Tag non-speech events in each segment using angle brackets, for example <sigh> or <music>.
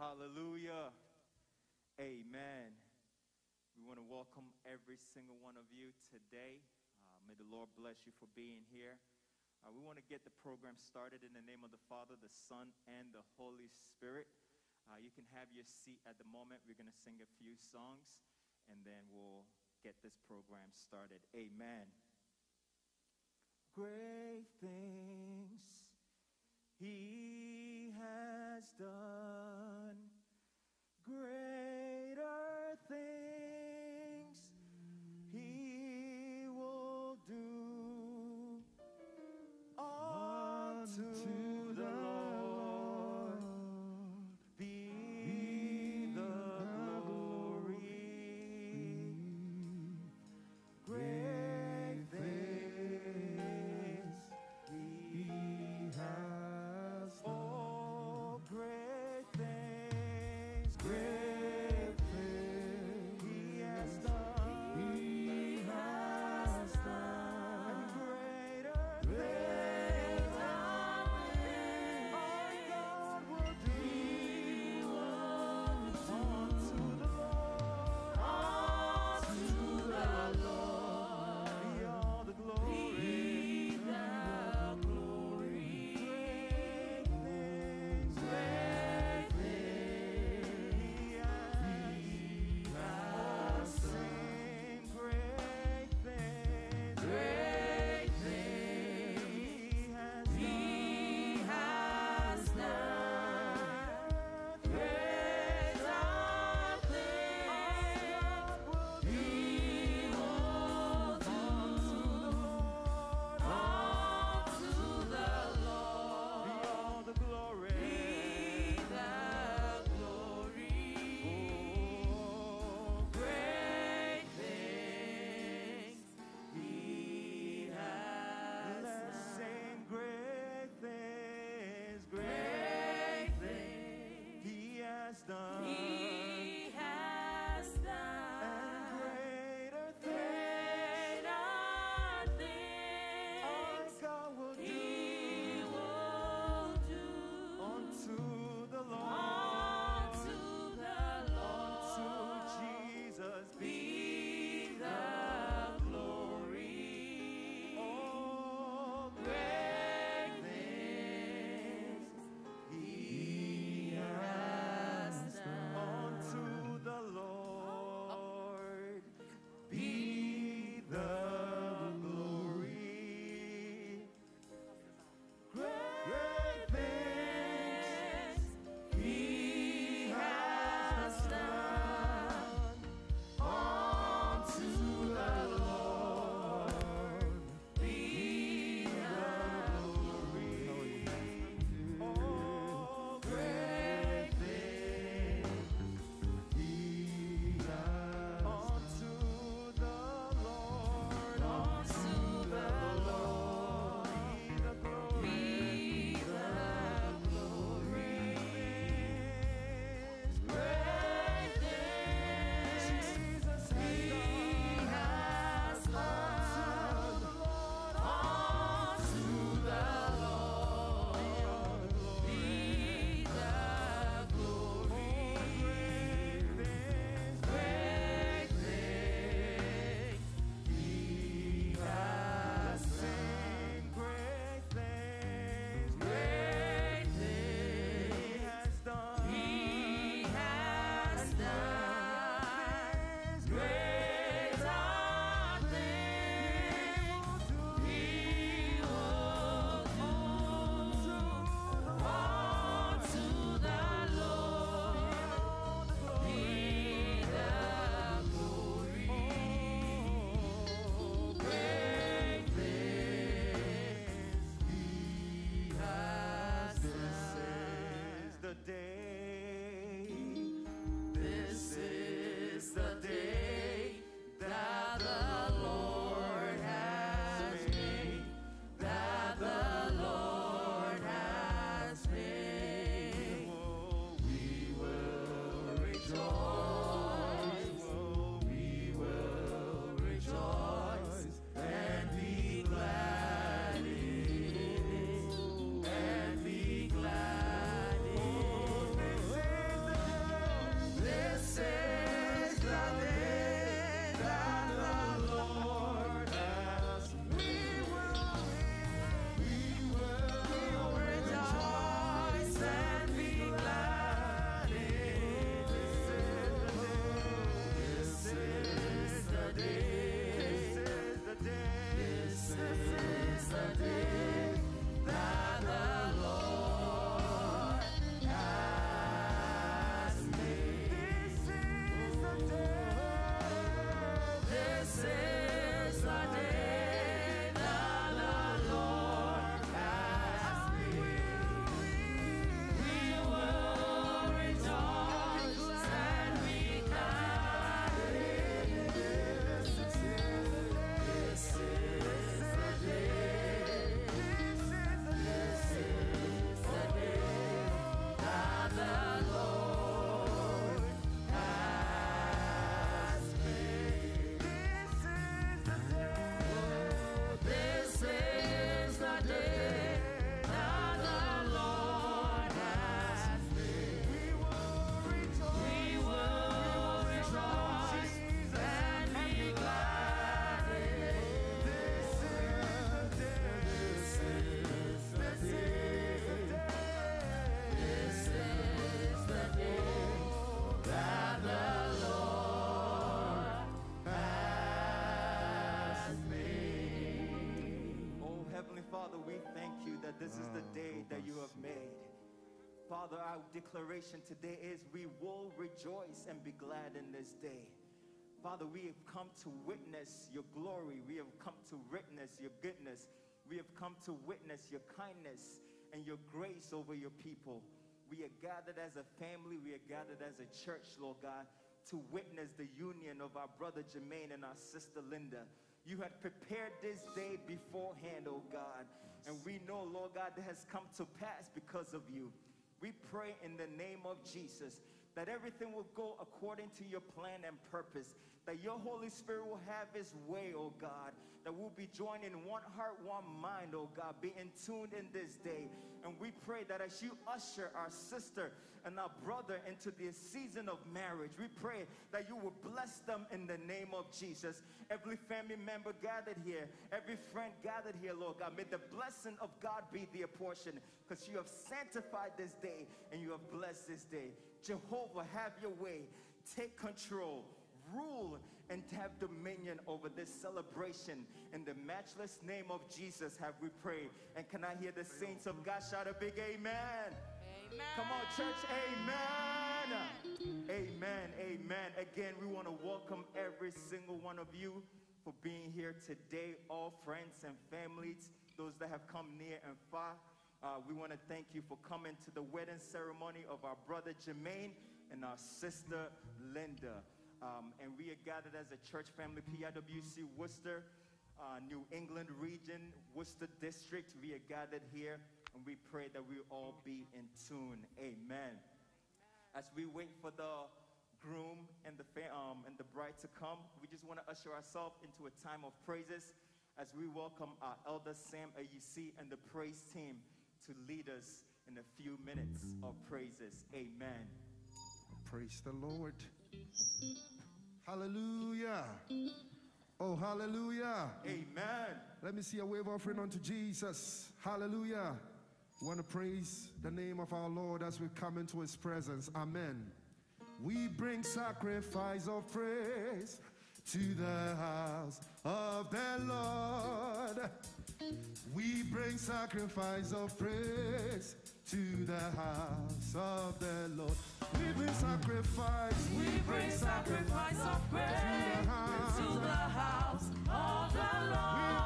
Hallelujah. Amen. We want to welcome every single one of you today. Uh, may the Lord bless you for being here. Uh, we want to get the program started in the name of the Father, the Son, and the Holy Spirit. Uh, you can have your seat at the moment. We're going to sing a few songs, and then we'll get this program started. Amen. Great things he has done, unto Father, our declaration today is we will rejoice and be glad in this day. Father, we have come to witness your glory. We have come to witness your goodness. We have come to witness your kindness and your grace over your people. We are gathered as a family. We are gathered as a church, Lord God, to witness the union of our brother Jermaine and our sister Linda. You had prepared this day beforehand, oh God. And we know, Lord God, that has come to pass because of you. We pray in the name of Jesus that everything will go according to your plan and purpose, that your Holy Spirit will have his way, oh God, that we'll be joined in one heart, one mind, oh God, be in tune in this day. And we pray that as you usher our sister and our brother into this season of marriage, we pray that you will bless them in the name of Jesus. Every family member gathered here, every friend gathered here, Lord God, may the blessing of God be their portion because you have sanctified this day and you have blessed this day. Jehovah, have your way. Take control, rule, and to have dominion over this celebration. In the matchless name of Jesus, have we prayed. And can I hear the saints of God shout a big amen? Amen. Come on, church, amen. Amen, amen. Again, we want to welcome every single one of you for being here today, all friends and families, those that have come near and far. Uh, we want to thank you for coming to the wedding ceremony of our brother Jermaine and our sister Linda. Um, and we are gathered as a church family, PIWC Worcester, uh, New England region, Worcester district. We are gathered here and we pray that we all be in tune. Amen. As we wait for the groom and the, fa- um, and the bride to come, we just want to usher ourselves into a time of praises as we welcome our elder Sam AUC and the praise team to lead us in a few minutes of praises. Amen. Praise the Lord. Hallelujah. Oh, hallelujah. Amen. Let me see a wave offering unto Jesus. Hallelujah. We want to praise the name of our Lord as we come into his presence. Amen. We bring sacrifice of praise to the house of the Lord. We bring sacrifice of praise to the house of the Lord. We bring sacrifice. We bring sacrifice of praise to the house of the We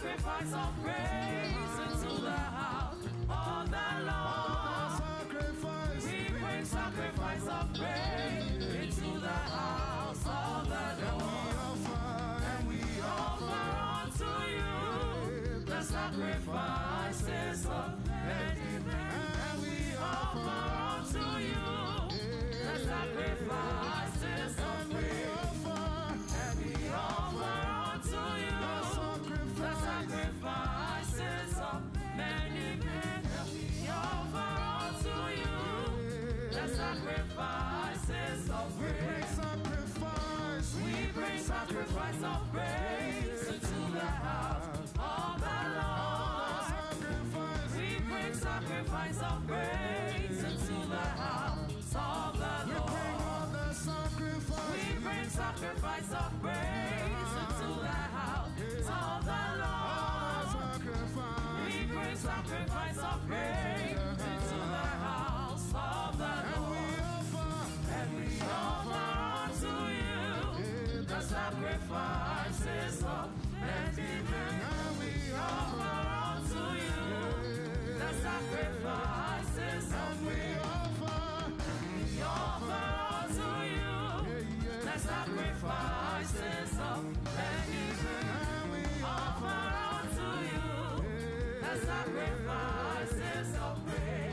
sacrifice of praise into the house of the Lord. Sacrifice. We bring sacrifice of praise into the house of the Lord. and we Offer unto you the sacrifices of praise. and we Offer unto you the sacrifices sacrifice of praise into the house of the Lord. We bring sacrifice of praise into the house of the Lord. all the sacrifice. We bring sacrifice of praise into the house of the Lord. We bring sacrifice of praise sacrifices of thanksgiving. and we offer, Offer unto you the sacrifices of we offer. We offer unto you the sacrifices of thanksgiving. And we Offer unto you the sacrifices of praise.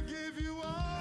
give you all.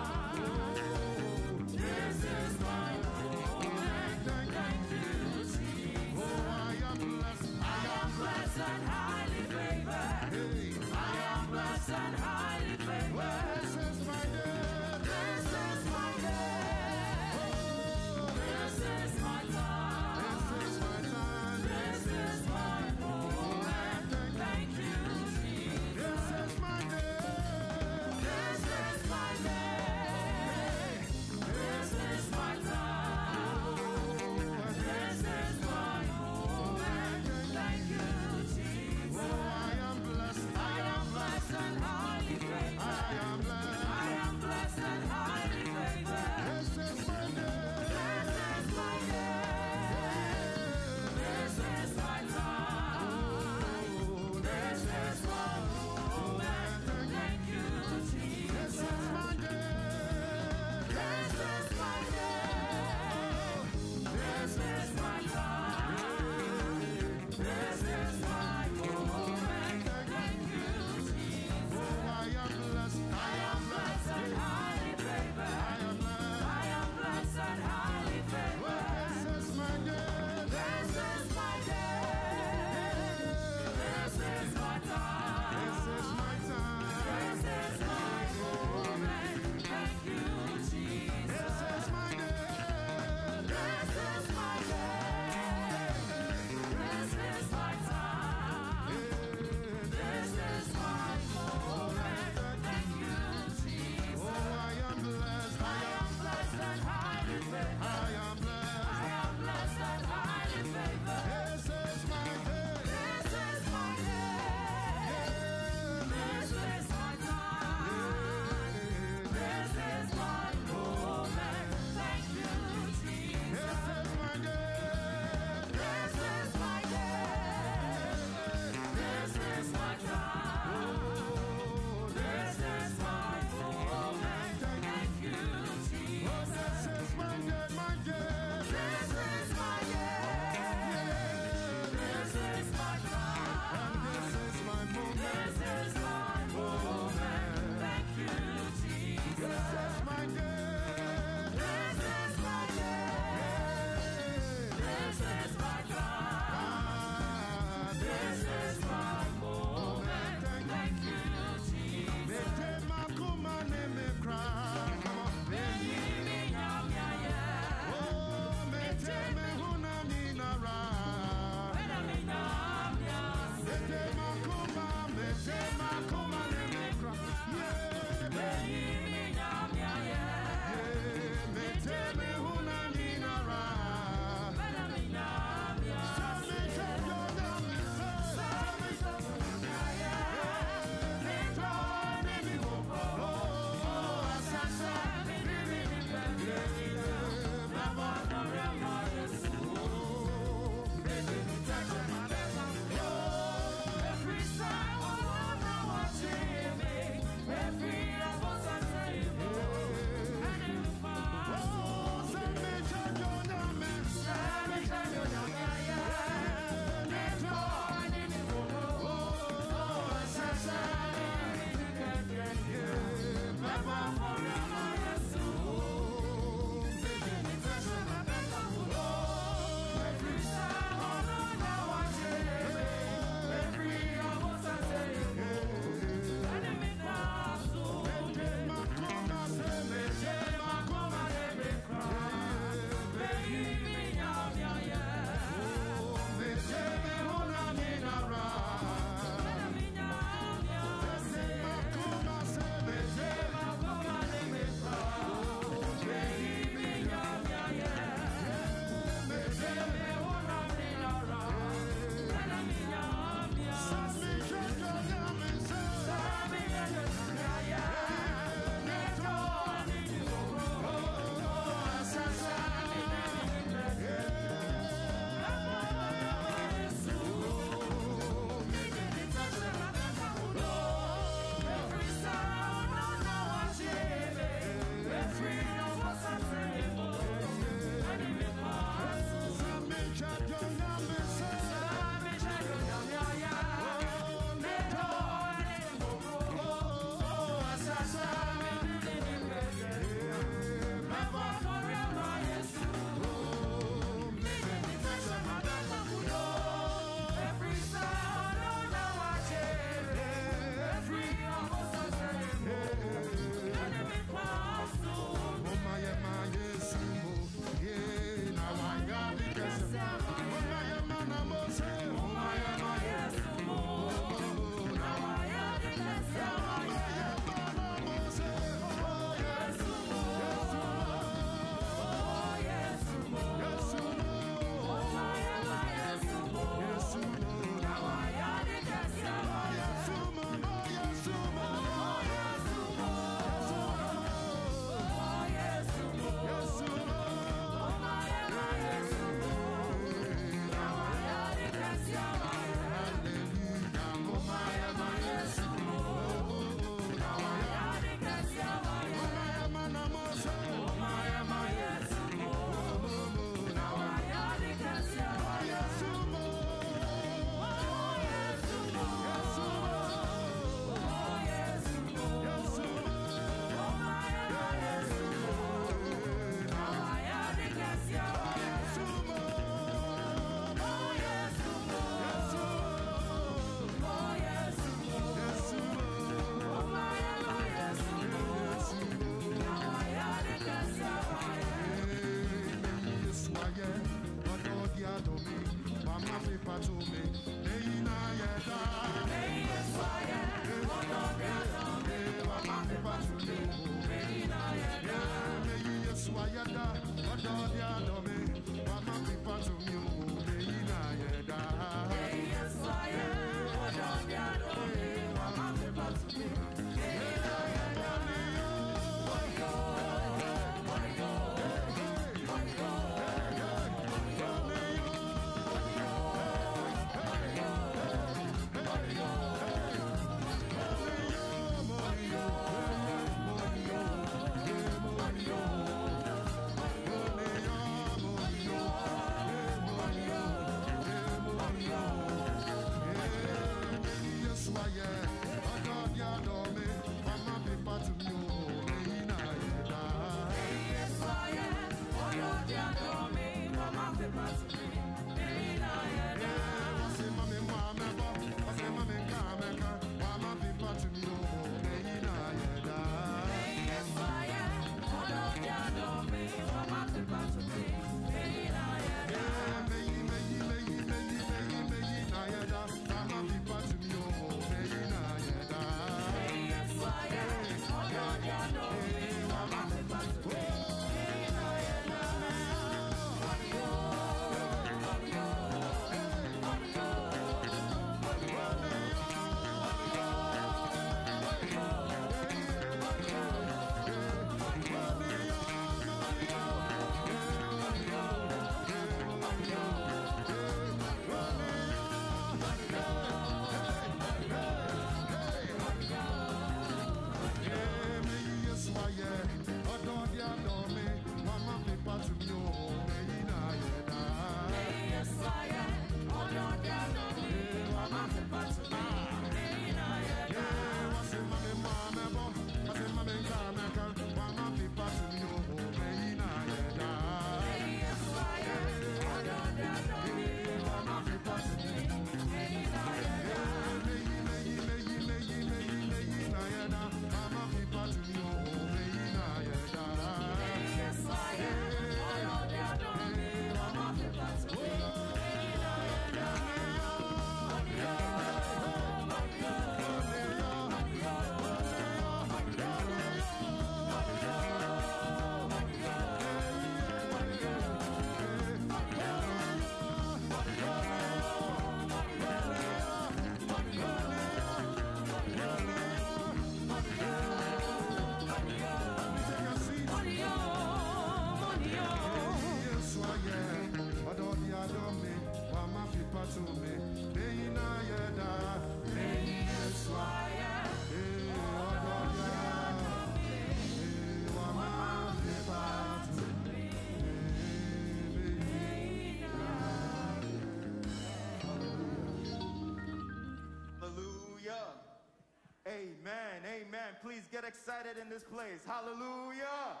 Excited in this place. Hallelujah.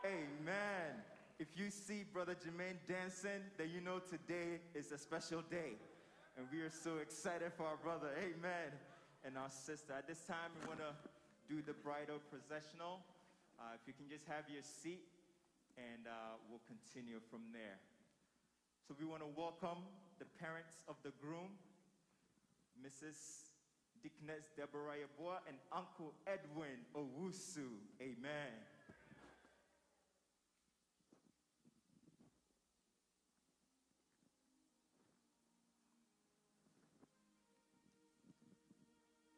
Amen. If you see Brother Jermaine dancing, then you know today is a special day. And we are so excited for our brother. Amen. And our sister. At this time, we want to do the bridal processional. Uh, if you can just have your seat, and uh, we'll continue from there. So we want to welcome the parents of the groom, Mrs. Deaconess Deborah Yeboah and Uncle Edwin Owusu. Amen.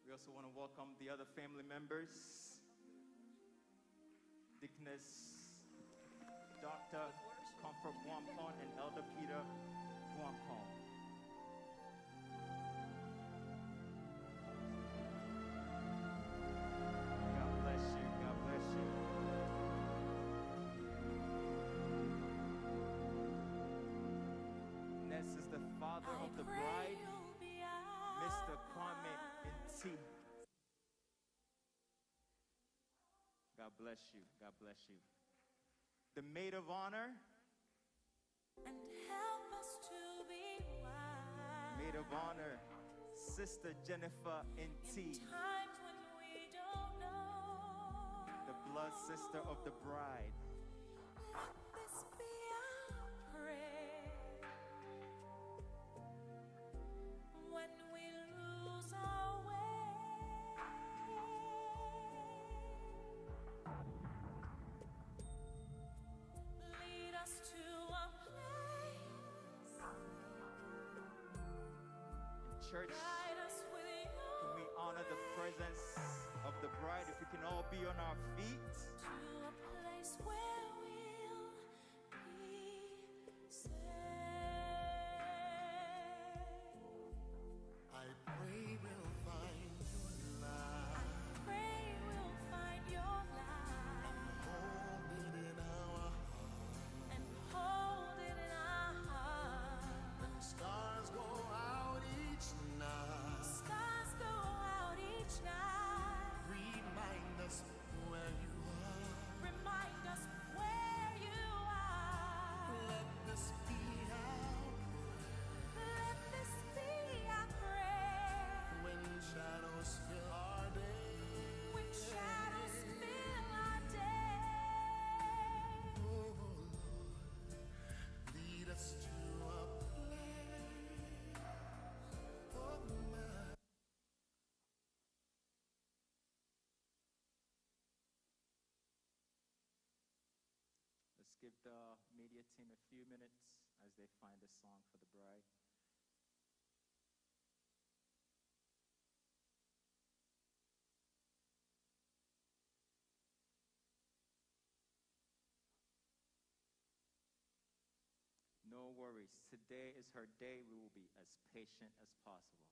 We also want to welcome the other family members. Deaconess Dr. Comfort Guampon and Elder Peter God bless you. God bless you. The maid of honor, And help us to be wise. maid of honor, Sister Jennifer In Nti, times when we don't know. the blood sister of the bride. Church, Guide us with can we honor the presence of the bride? If we can all be on our feet. Give the media team a few minutes as they find a song for the bride. No worries. Today is her day. We will be as patient as possible.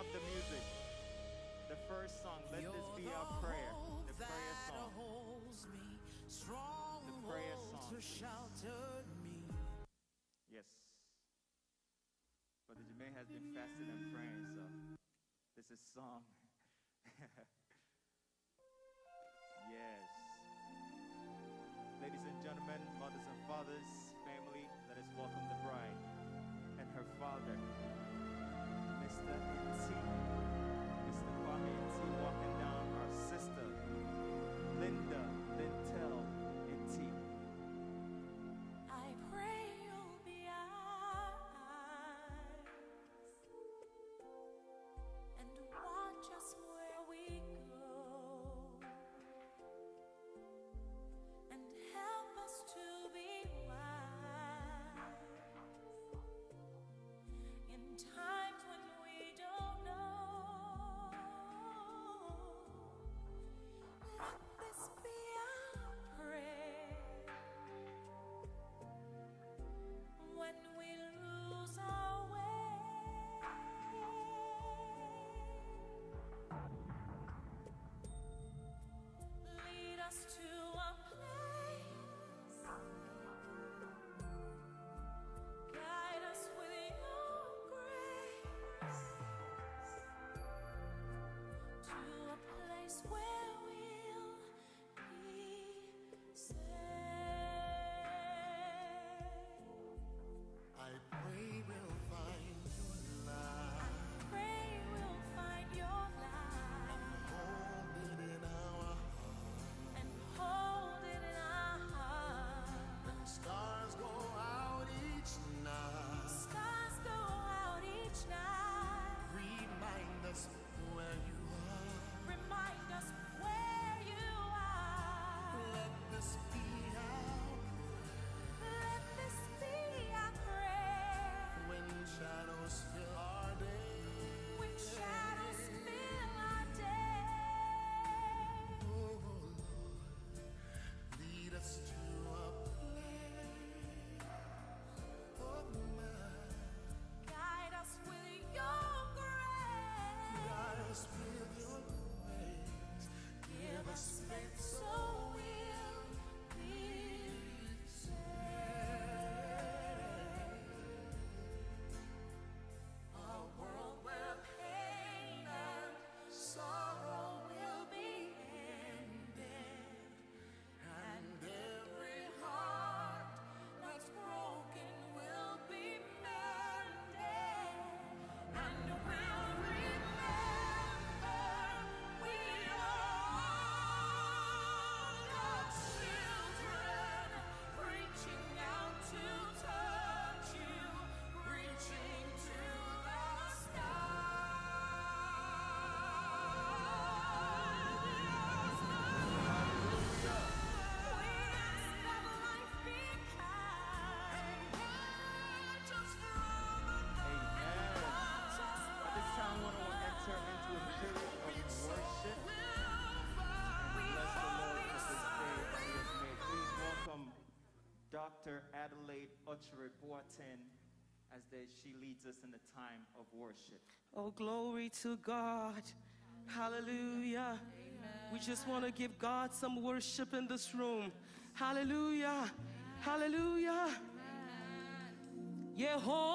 up the music. The first song, let You're this be our prayer. The prayer song. Holds me strong the prayer song. To shelter me. Yes. But the Jamaican has been fasting and praying, so this is song. <laughs> yes. Ladies and gentlemen, mothers and fathers, family, let us welcome the bride and her father. Mr. Nti Mr. Kwame Nti walking down our sister, Linda Lintel Nti I pray you'll be eyes and we want to enter into a period of worship. Bless the Lord for this day that He has made. Please welcome Dr. Adelaide Uchere Boateng as they, she leads us in the time of worship. Oh, glory to God. Hallelujah. We just want to give God some worship in this room. Hallelujah. Hallelujah. Yehovah.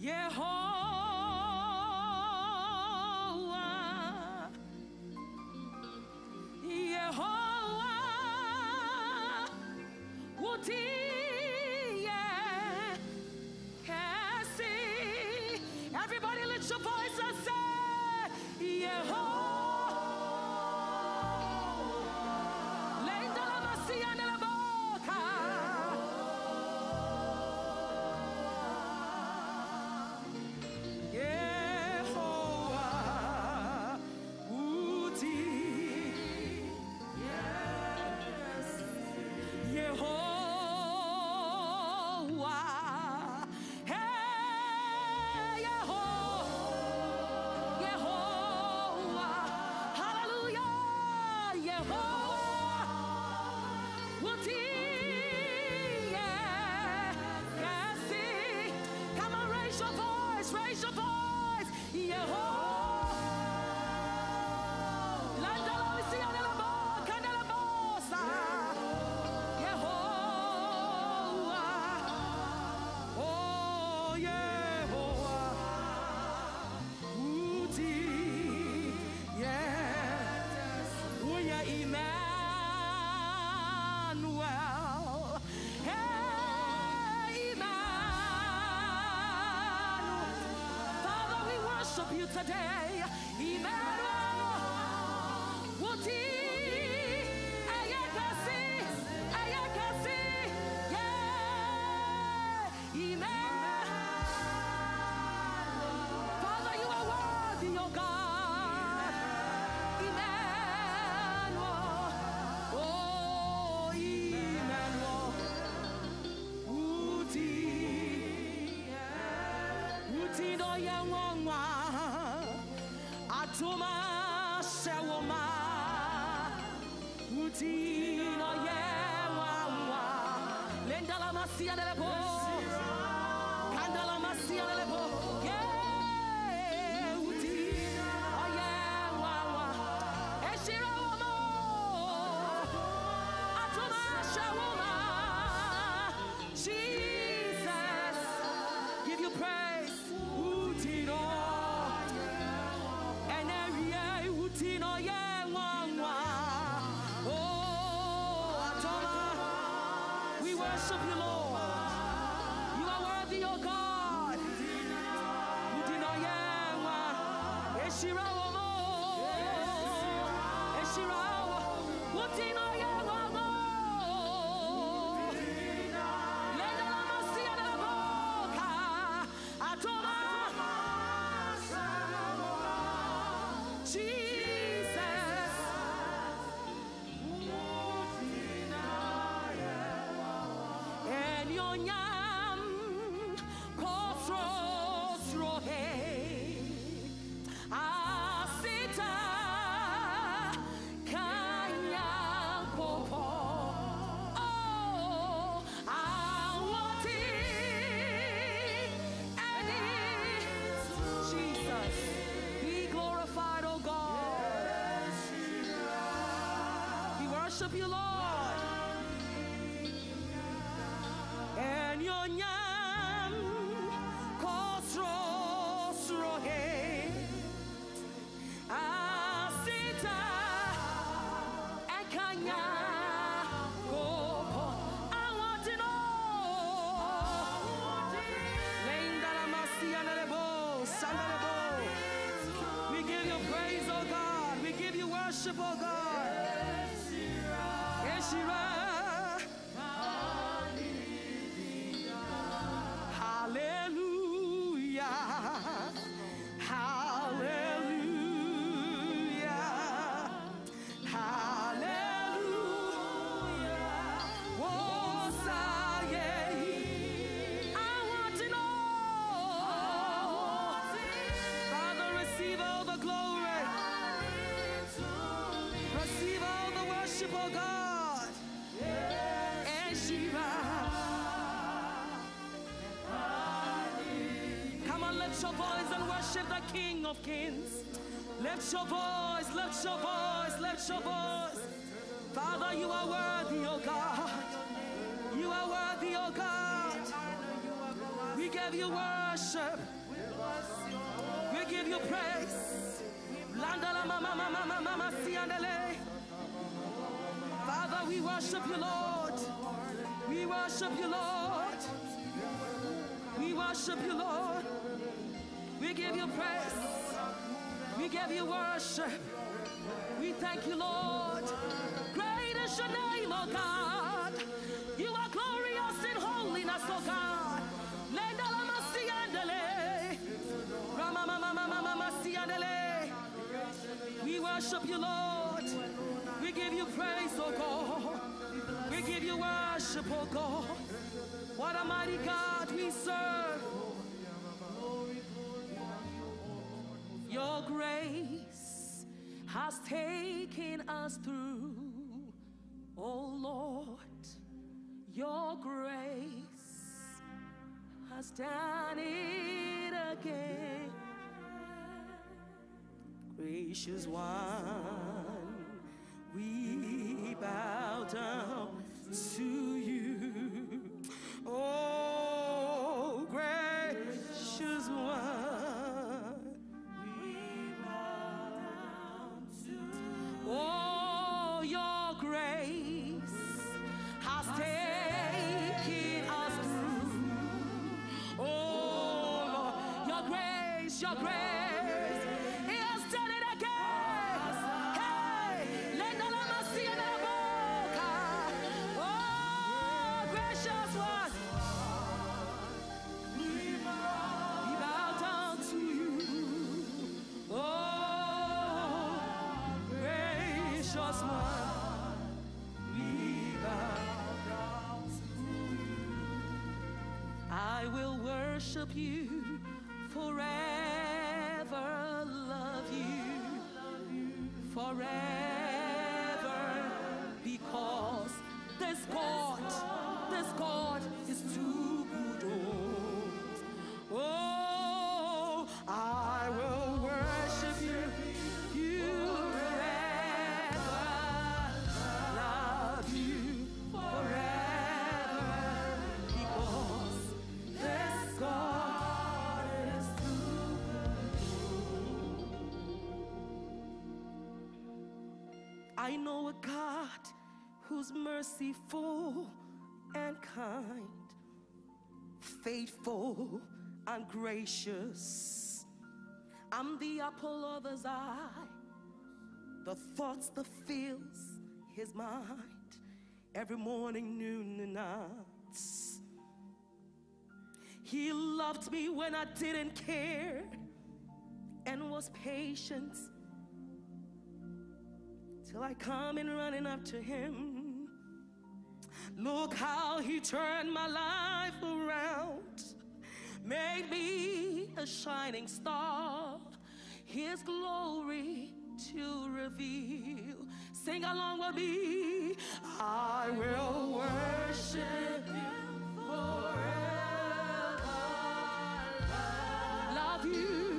Yehovah. Today. Masia de lebo. Kanda Eshira womo. Eshira. Worship you, Lord. King of Kings. Lift your voice, lift your voice, lift your voice. Father, you are worthy, oh God. You are worthy, oh God. We give you worship. We give you praise. Father, we worship you, Lord. We worship you, Lord. We worship you, Lord. We give you praise. We give you worship. We thank you, Lord. Great is your name, oh God. You are glorious in holiness, oh God. We worship you, Lord. We give you praise, oh God. We give you worship, oh God. What a mighty God we serve. Your grace has taken us through, oh Lord. Your grace has done it again. Gracious one, we bow down to you. Oh, worship you forever, love you forever, because this God, this God is too merciful and kind, faithful and gracious. I'm the apple of his eye, the thoughts, the feels, his mind, every morning, noon, and night. He loved me when I didn't care and was patient till I come in running up to him. Look how he turned my life around, made me a shining star, his glory to reveal. Sing along with me. I will worship him forever. Love you.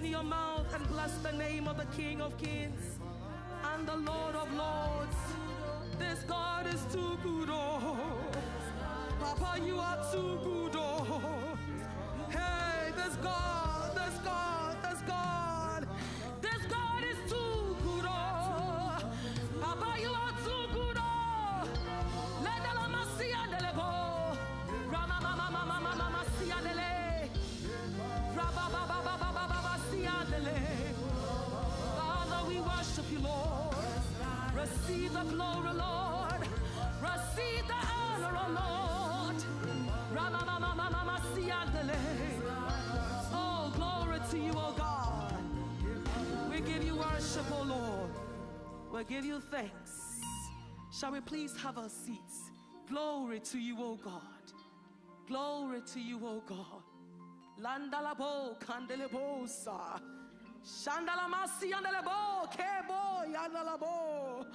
Open your mouth and bless the name of the King of Kings and the Lord of Lords. This God is too good, oh. Papa, you are too good, give you thanks. Shall we please have our seats? Glory to you, oh God. Glory to you, oh God. Landalabo candelebosa. Shandalamasi andelebo kebo yandalabo.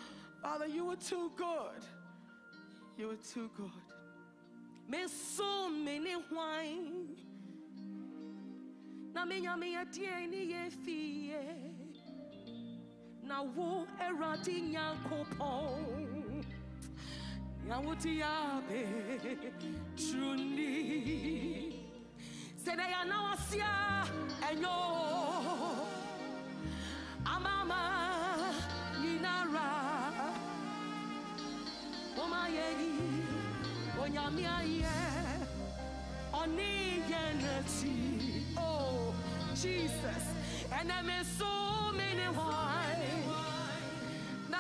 Father, you were too good. You were too good. Me so many wine. Na me nyame adie ni ye fie. Na wo eradi nyankopon. Nyawuti yabe truly. Say they are now asia and yo. Amama ninara. Oma yeni. Onyamia ye. Oni yeneti. Oh, Jesus. And I may so many wine.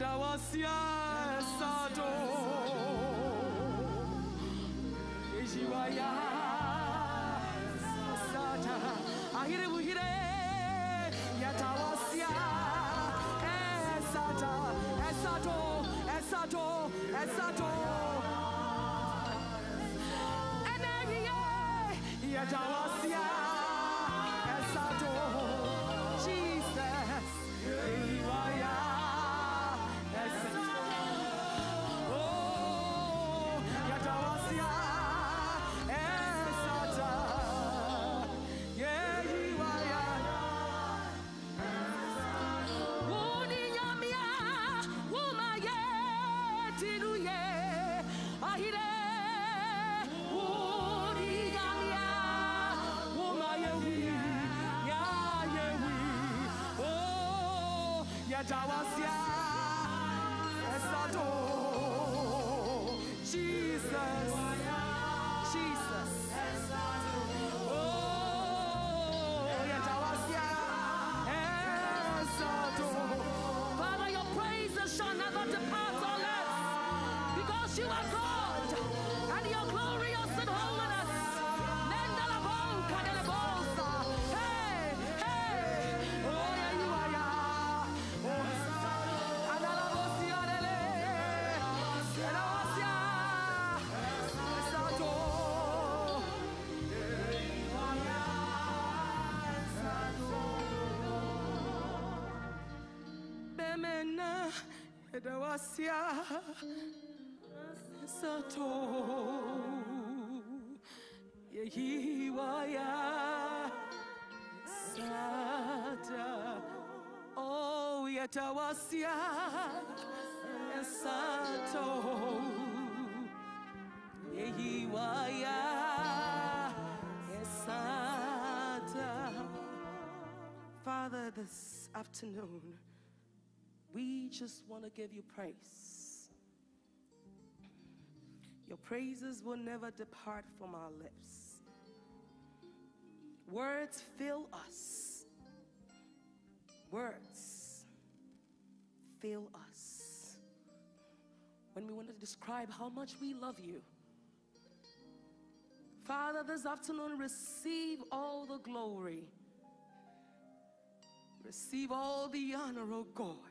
Yadawasia sado. Jiwaya. Sata. Ahire buhire. Yatawasia. Esata. Esato. Esato. Esato. Enegiye. Yatawasia. Yatawasia, Edawasia, Sato, Yehiwaya, Sata, Oh, Yatawasia, Sato, Yehiwaya, Sata. Father, this afternoon, we just want to give you praise. Your praises will never depart from our lips. Words fill us. Words fill us. When we want to describe how much we love you. Father, this afternoon, receive all the glory. Receive all the honor, oh God.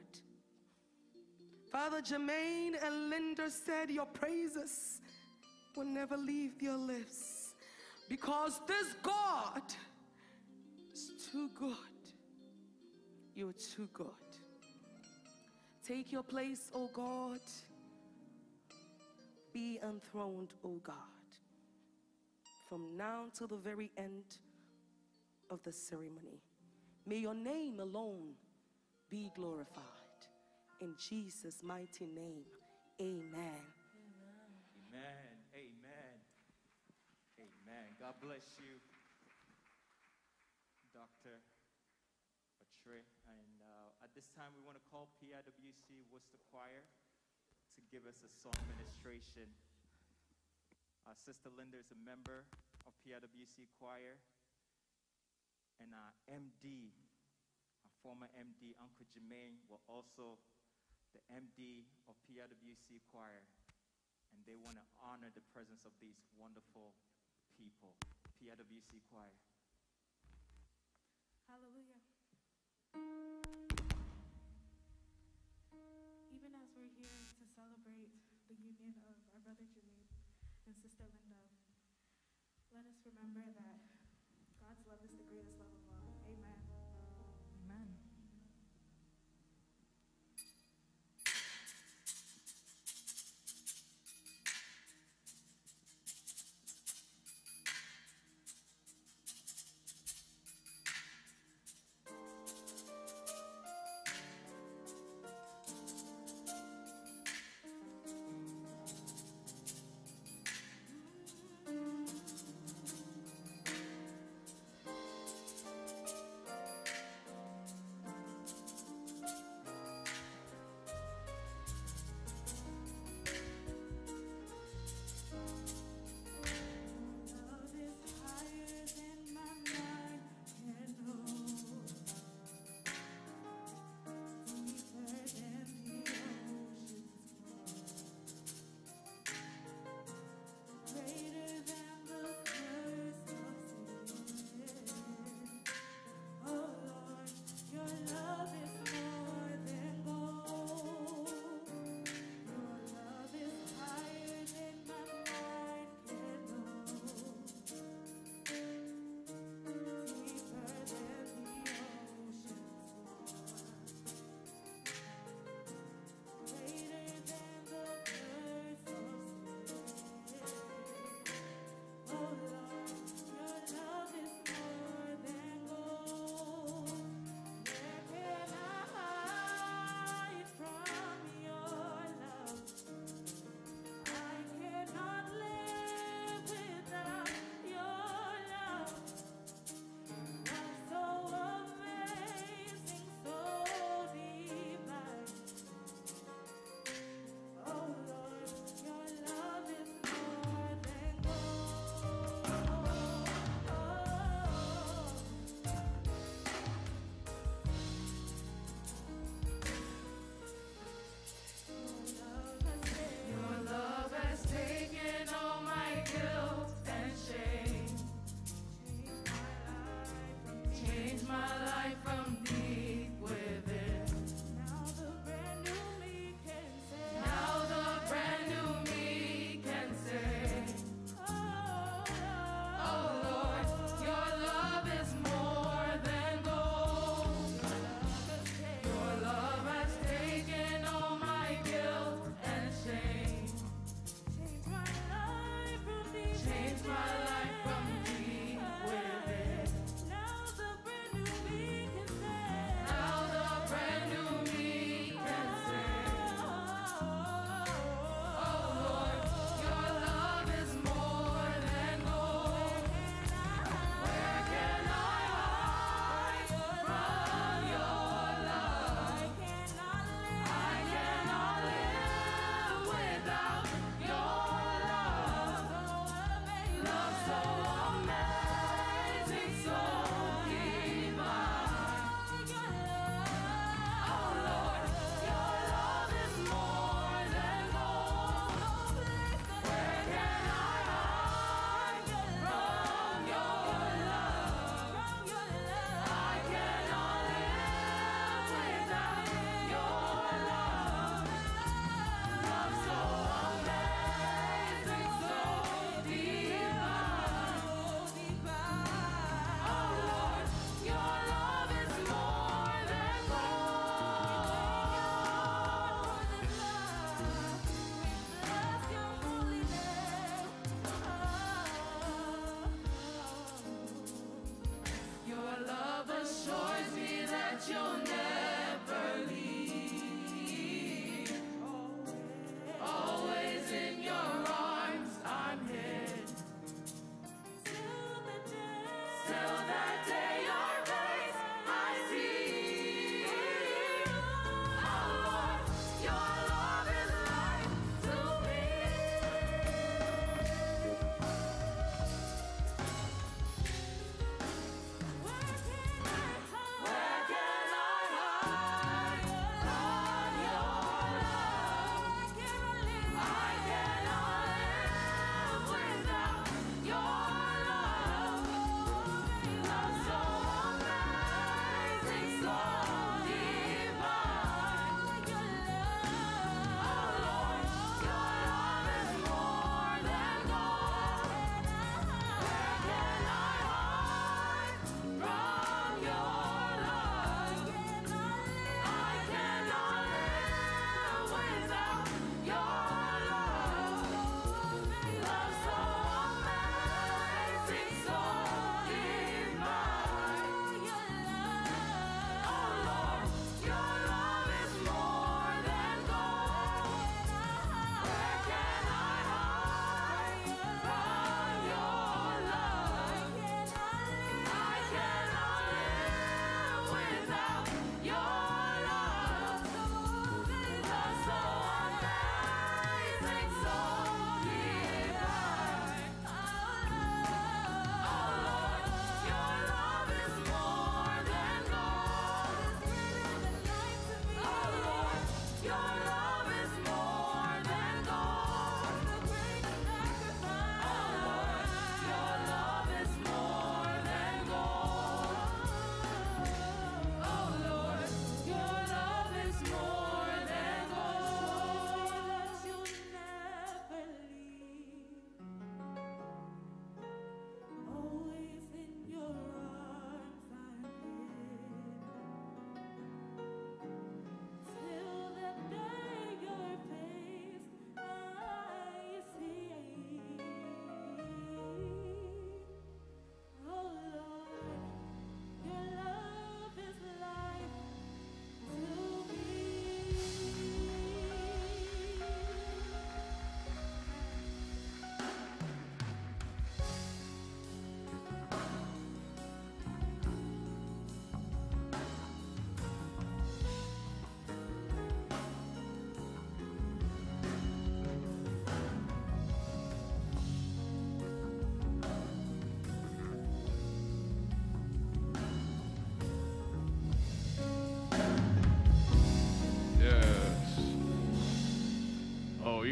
Father Jermaine and Linda said, Your praises will never leave your lips because this God is too good. You're too good. Take your place, O God. Be enthroned, O God, from now till the very end of the ceremony. May your name alone be glorified. In Jesus' mighty name, amen. Amen. Amen. Amen. God bless you, Dr.Atre. And uh, at this time, we want to call PIWC Worcester Choir to give us a song ministration. Our sister Linda is a member of PIWC Choir. And our MD, our former MD, Uncle Jermaine, will also the MD of PIWC Choir and they want to honor the presence of these wonderful people. PIWC Choir. Hallelujah. Even as we're here to celebrate the union of our brother Jermaine and sister Linda, let us remember that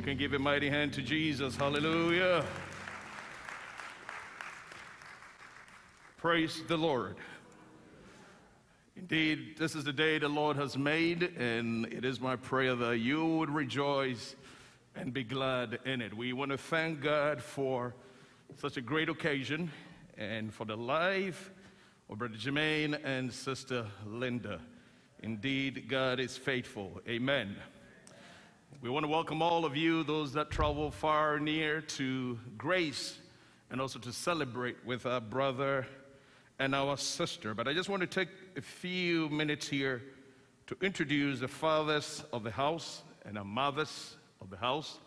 can give a mighty hand to Jesus. Hallelujah. Praise the Lord. Indeed, this is the day the Lord has made, and it is my prayer that you would rejoice and be glad in it. We want to thank God for such a great occasion and for the life of Brother Jermaine and Sister Linda. Indeed, God is faithful. Amen. We want to welcome all of you, those that travel far or near, to grace and also to celebrate with our brother and our sister. But I just want to take a few minutes here to introduce the fathers of the house and the mothers of the house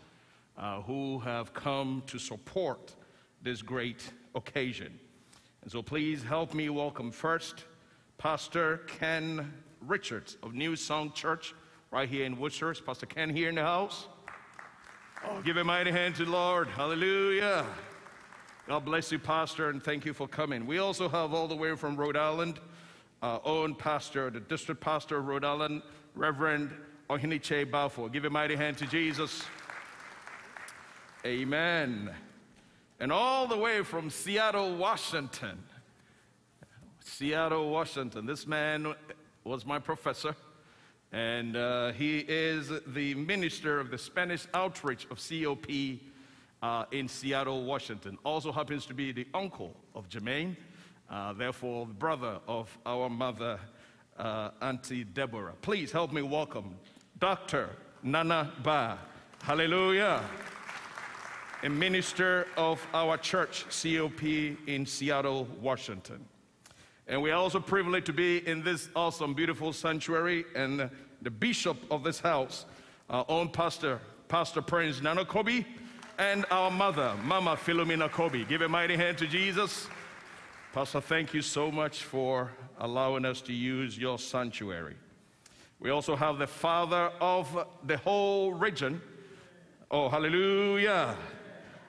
uh, who have come to support this great occasion. And so please help me welcome first Pastor Ken Richards of New Song Church right here in. Is Pastor Ken here in the house? Oh, give a mighty hand to the Lord. Hallelujah. God bless you, Pastor, and thank you for coming. We also have all the way from Rhode Island, our own pastor, the district pastor of Rhode Island, Reverend Ohiniche Balfour. Give a mighty hand to Jesus. Amen. And all the way from Seattle, Washington. Seattle, Washington. This man was my professor, and uh, he is the minister of the Spanish outreach of COP uh, in Seattle, Washington. Also happens to be the uncle of Jermaine, uh, therefore, the brother of our mother, uh, Auntie Deborah. Please help me welcome Dr. Nana Ba. Hallelujah. A minister of our church, COP, in Seattle, Washington. And we are also privileged to be in this awesome, beautiful sanctuary. And the bishop of this house, our own pastor, Pastor Prince Nana Kobe, and our mother, Mama Philomena Kobe. Give a mighty hand to Jesus. Pastor, thank you so much for allowing us to use your sanctuary. We also have the father of the whole region. Oh, hallelujah.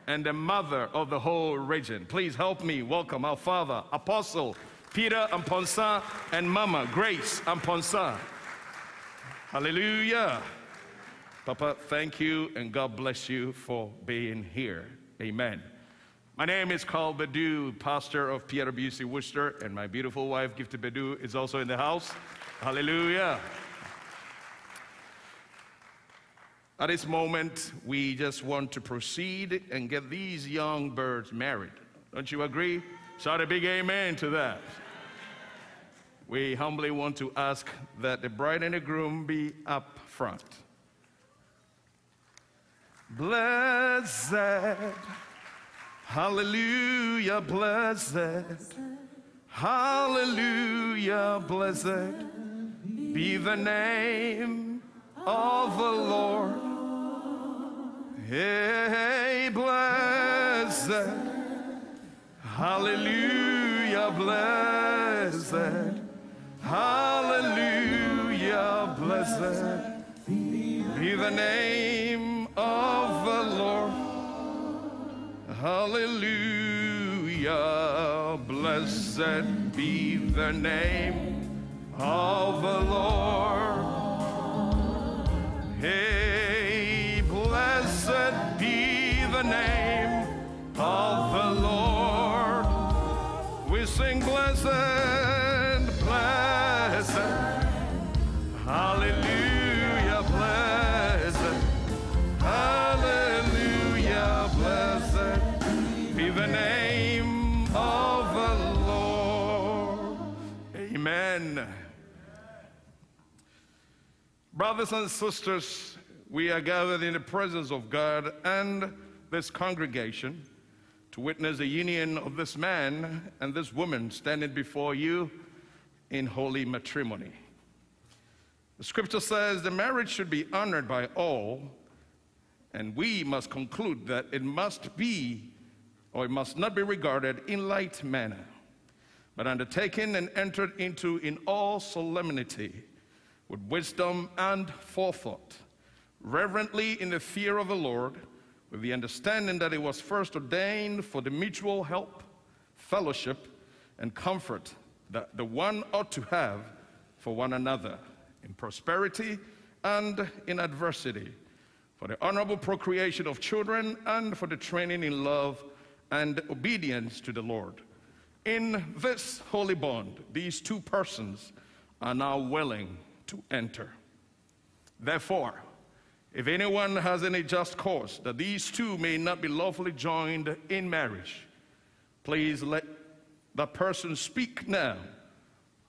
And the mother of the whole region. Please help me welcome our father, Apostle Peter and Amponsa, and Mama Grace and Amponsa. Hallelujah. Papa, thank you and God bless you for being here. Amen. My name is Carl Badu, pastor of PRBC Worcester, and my beautiful wife, Gifted Badu, is also in the house. Hallelujah. At this moment, we just want to proceed and get these young birds married. Don't you agree? Shout a big amen to that. We humbly want to ask that the bride and the groom be up front. Blessed, hallelujah, blessed, hallelujah, blessed be the name of the Lord. Hey, blessed, hallelujah, blessed, hallelujah, blessed be the name of the Lord. Hallelujah. Blessed be the name of the Lord. Hey, blessed be the name of sing blessed, blessed. Hallelujah, blessed. Hallelujah, blessed be the name of the Lord. Amen. Brothers and sisters, we are gathered in the presence of God and this congregation to witness the union of this man and this woman standing before you in holy matrimony. The scripture says the marriage should be honored by all, and we must conclude that it must be or it must not be regarded in light manner, but undertaken and entered into in all solemnity with wisdom and forethought, reverently in the fear of the Lord, with the understanding that it was first ordained for the mutual help, fellowship, and comfort that the one ought to have for one another in prosperity and in adversity. for the honorable procreation of children and for the training in love and obedience to the Lord. In this holy bond, these two persons are now willing to enter. Therefore, if anyone has any just cause that these two may not be lawfully joined in marriage, please let the person speak now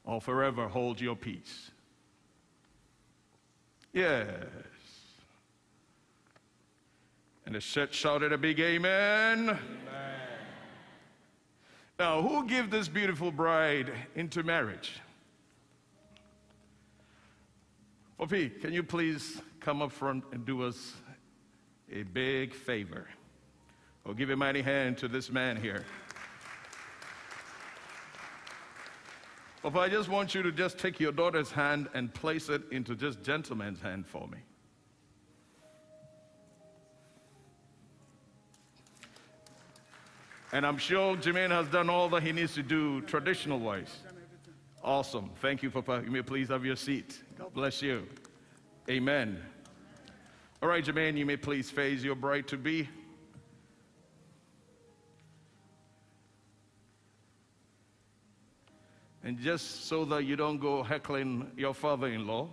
or forever hold your peace. Yes. And the church shouted a big amen. Now, who give this beautiful bride into marriage? Poppy, can you please come up front and do us a big favor? Or give a mighty hand to this man here. Papa, I just want you to just take your daughter's hand and place it into just gentleman's hand for me. And I'm sure Jermaine has done all that he needs to do traditional wise. Awesome. Thank you, Papa. You may please have your seat. God bless you. Amen. All right, Jermaine, you may please face your bride to be. And just so that you don't go heckling your father in law,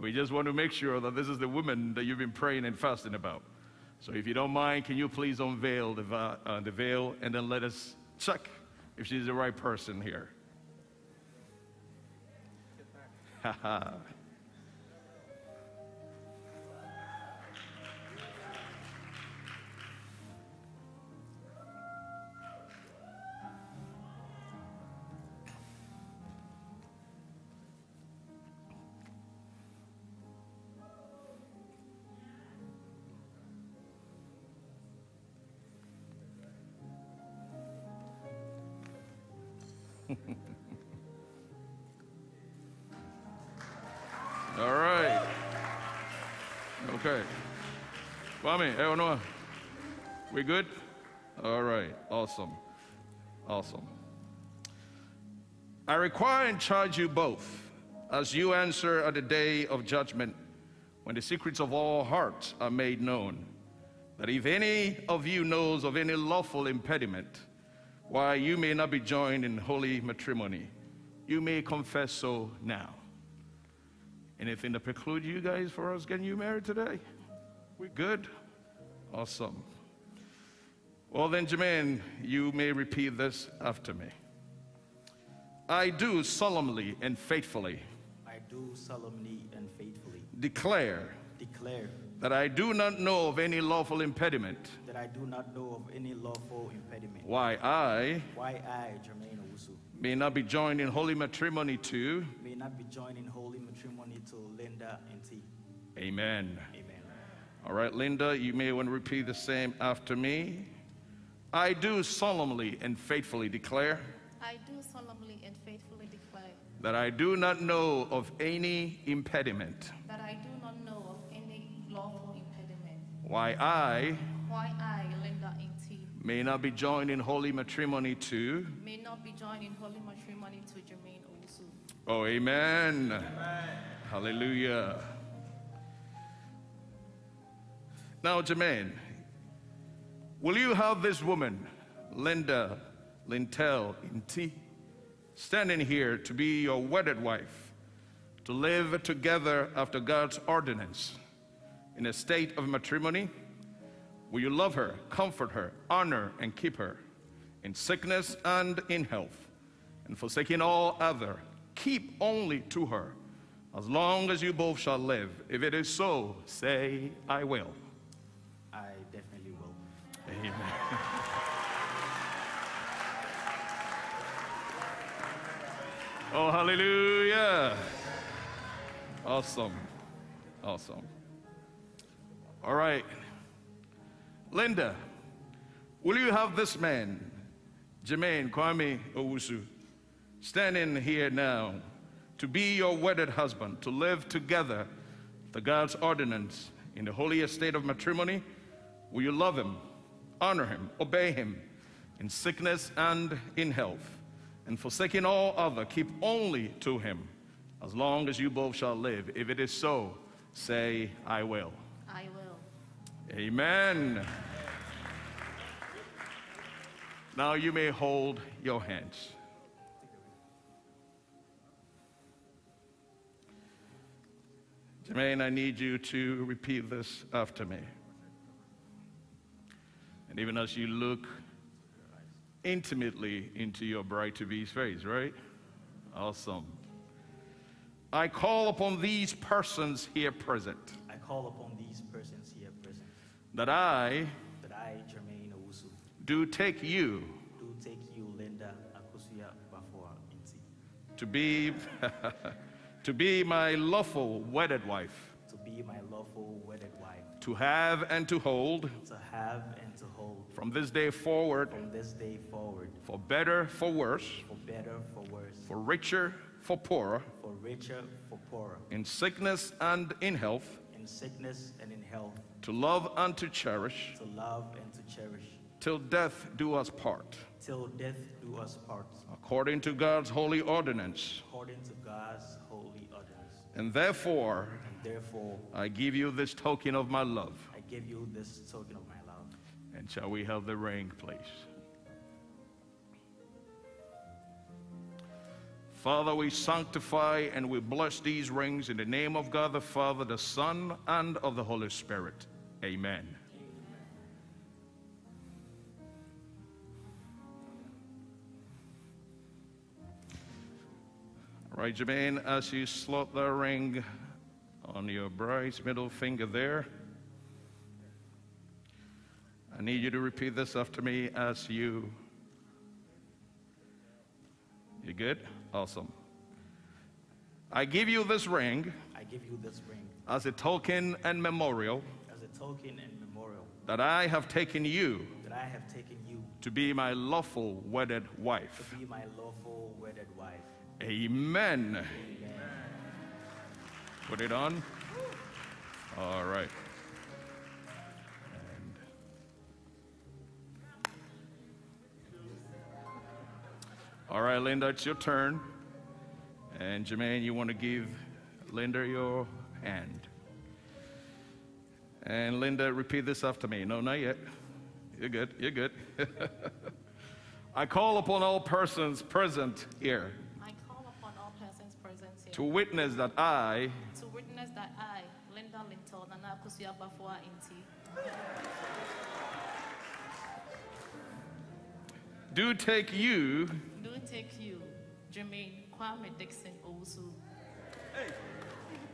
we just want to make sure that this is the woman that you've been praying and fasting about. So if you don't mind, can you please unveil the, uh, the veil and then let us check if she's the right person here? <laughs> Kwame, Eleanor, we good? All right. Awesome. Awesome. I require and charge you both as you answer at the day of judgment when the secrets of all hearts are made known, that if any of you knows of any lawful impediment, why you may not be joined in holy matrimony, you may confess so now. Anything to preclude you guys for us getting you married today? We good? Awesome. Well, then, Jermaine, you may repeat this after me. I do solemnly and faithfully I do solemnly and faithfully declare declare that I do not know of any lawful impediment that I do not know of any lawful impediment why I why I, Jermaine Owusu, may not be joined in holy matrimony to. may not be joined in holy matrimony to Linda Nti. Amen. Amen. All right, Linda, you may want to repeat the same after me. I do solemnly and faithfully declare I do solemnly and faithfully declare that I do not know of any impediment that I do not know of any lawful impediment why I why I, Linda Nti, may not be joined in holy matrimony to. may not be joined in holy matrimony to Jermaine Owusu. Oh, amen. Hallelujah. Now, Jermaine, will you have this woman, Linda Lintel Nti, standing here to be your wedded wife, to live together after God's ordinance in a state of matrimony? Will you love her, comfort her, honor, and keep her in sickness and in health? And forsaking all other, keep only to her as long as you both shall live. If it is so, say, I will. Amen. oh, hallelujah. Awesome. Awesome. All right. Linda, will you have this man, Jermaine Kwame Owusu, standing here now to be your wedded husband, to live together the God's ordinance in the holy estate of matrimony? Will you love him, honor him, obey him in sickness and in health, and forsaking all other, keep only to him as long as you both shall live? If it is so, say, I will. I will. Amen. Now you may hold your hands. Jermaine, I need you to repeat this after me. And even as you look intimately into your bride to be's face, right? Awesome. I call upon these persons here present. I call upon these persons here present. That I that I, Jermaine Owusu, do take you do take you, Linda Akusuya Bafua Nti, to be <laughs> to be my lawful wedded wife, to be my lawful wedded wife, to have and to hold to have and to hold from this day forward from this day forward, for better, for worse, for better, for worse, for richer, for poorer, for richer, for poorer, in sickness and in health, in sickness and in health, to love and to cherish, to love and to cherish, till death do us part, till death do us part, according to God's holy ordinance. according to God's holy ordinance. And therefore, And therefore, I give you this token of my love. I give you this token of my love. And shall we have the ring, please? Father, we sanctify and we bless these rings in the name of God the Father, the Son, and of the Holy Spirit. Amen. Right, Jermaine, as you slot the ring on your bride's middle finger there, I need you to repeat this after me as you. You good? Awesome. I give you this ring I give you this ring as a token and memorial as a token and memorial that I have taken you that I have taken you to be my lawful wedded wife. to be my lawful wedded wife. Amen. Put it on. All right. All right, Linda, it's your turn. And Jermaine, you want to give Linda your hand. And Linda, repeat this after me. No, not yet. You're good. You're good. <laughs> I call upon all persons present here I call upon all persons present here to witness that I to witness that I, Linda Linton, Nana Kusuya Bafua Nti, do take you take you, Jermaine Kwame Dixon Owusu,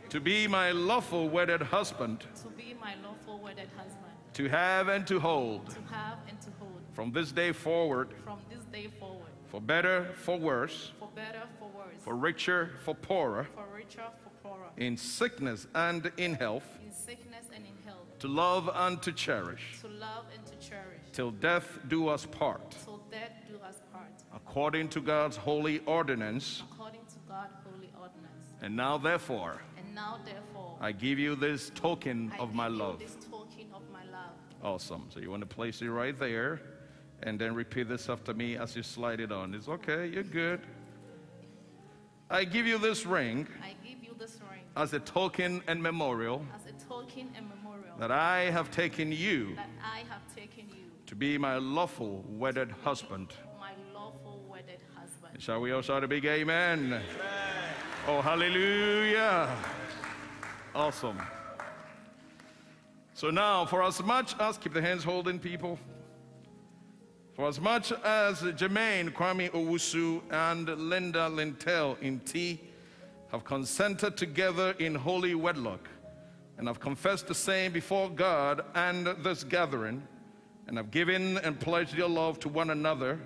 to be my lawful wedded husband, to be my lawful wedded husband, to have and to hold. To have and to hold. From this day forward, from this day forward, for better, for worse, for better, for worse, for richer, for poorer, for richer, for poorer, in sickness and in health, in sickness and in health, to love and to cherish, to love and to cherish, till death do us part, till death do us part, according to God's holy ordinance. according to God's holy ordinance. And now, therefore, And now, therefore, I give you this token I of my love. this token of my love. Awesome. So you want to place it right there and then repeat this after me as you slide it on. It's okay, you're good. I give you this ring I give you this ring as a token and memorial as a token and memorial that I have taken you that I have taken you, to be my lawful wedded husband. Husband. Shall we all shout a big amen? Oh, hallelujah. Awesome. So now, for as much as, keep the hands holding, people. For as much as Jermaine Kwame Owusu and Linda Lintel Nti have consented together in holy wedlock and have confessed the same before God and this gathering, and have given and pledged their love to one another,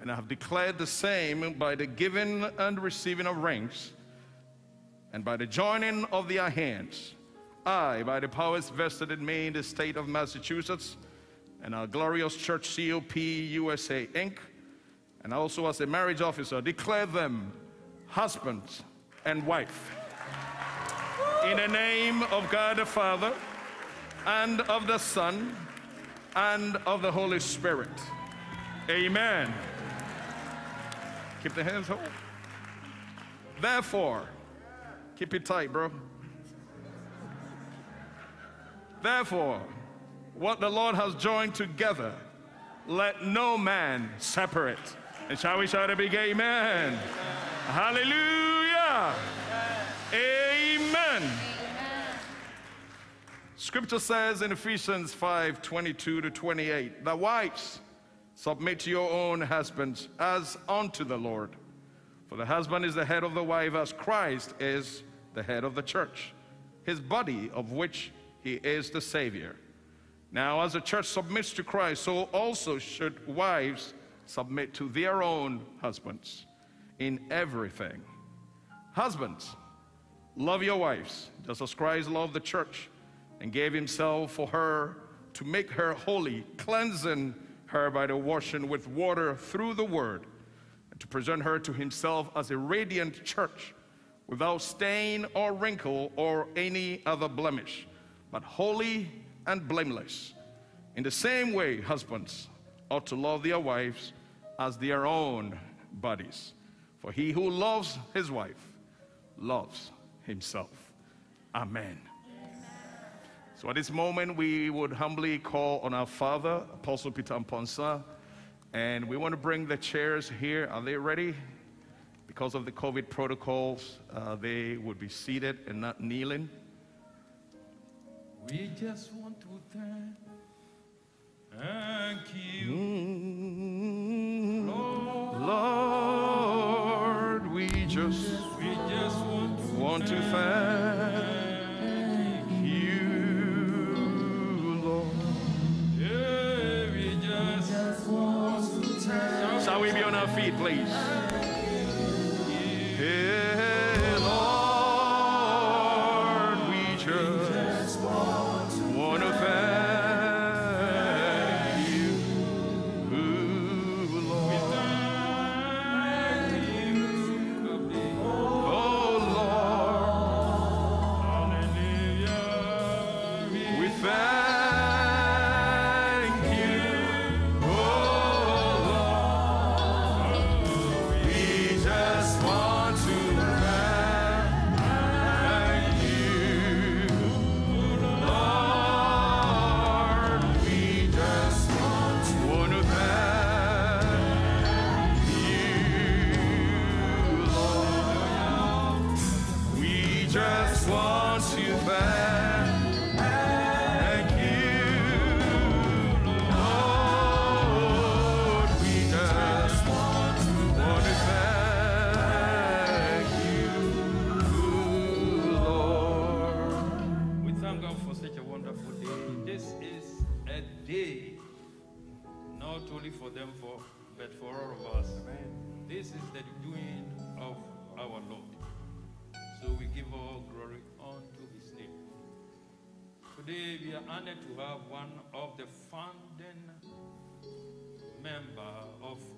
and I have declared the same by the giving and receiving of rings, and by the joining of their hands. I, by the powers vested in me in the state of Massachusetts, and our glorious church COP USA Inc., and also as a marriage officer, declare them husbands and wife. In the name of God the Father, and of the Son, and of the Holy Spirit. Amen. Keep the hands hold. Therefore, keep it tight, bro. Therefore, What the Lord has joined together, let no man separate. And shall we shout a big amen? Hallelujah. Amen. Scripture says in Ephesians 5 22 to 28, the wives submit to your own husbands as unto the Lord. For the husband is the head of the wife, as Christ is the head of the church, his body, of which he is the Savior. Now, as the church submits to Christ, so also should wives submit to their own husbands in everything. Husbands, love your wives, just as Christ loved the church and gave himself for her to make her holy, cleansing her by the washing with water through the word, and to present her to himself as a radiant church without stain or wrinkle or any other blemish, but holy and blameless. In the same way, husbands ought to love their wives as their own bodies. For he who loves his wife loves himself. Amen. So at this moment, we would humbly call on our father, Apostle Peter Amponsa, and we want to bring the chairs here. Are they ready? Because of the COVID protocols, uh, they would be seated and not kneeling. We just want to thank, thank you, Lord. Lord, we just We just want to want to thank Shall we be on our feet, please? Hey, Lord, we just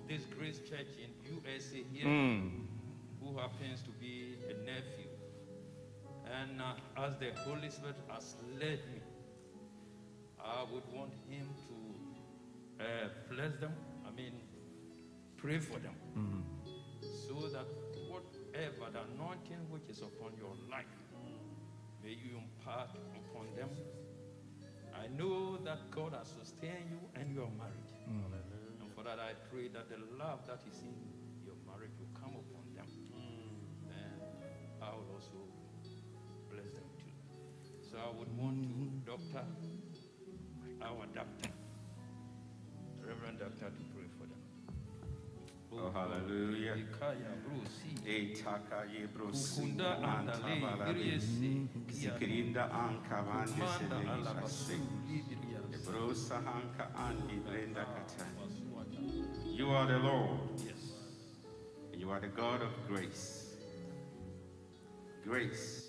this great church in USA here, who happens to be a nephew. And uh, as the Holy Spirit has led me, I would want him to uh, bless them. I mean, pray for them. So that whatever the anointing which is upon your life, may you impart upon them. I know that God has sustained you and your marriage. And that, I pray that the love that is in your marriage will come upon them. Mm. And I will also bless them too. So I would want to, Doctor, our doctor, Reverend Doctor, to pray for them. Oh, hallelujah. Ikaya, Bruce, Etaka yebrosi Kukunda andale, Giriesi, mm. Zikrinda anka vande Manda sele alabasu, shase. Librias. Ebrosa hanka andi ah, brenda kata. You are the Lord. Yes. You are the God of grace. Grace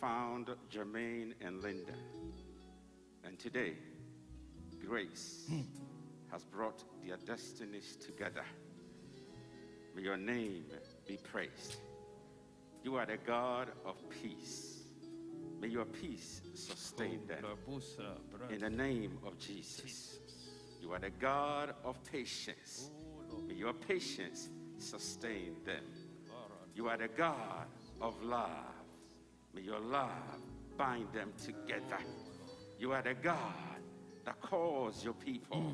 found Jermaine and Linda. And today, grace has brought their destinies together. May your name be praised. You are the God of peace. May your peace sustain them. In the name of Jesus. You are the God of patience. May your patience sustain them. You are the God of love. May your love bind them together. You are the God that calls your people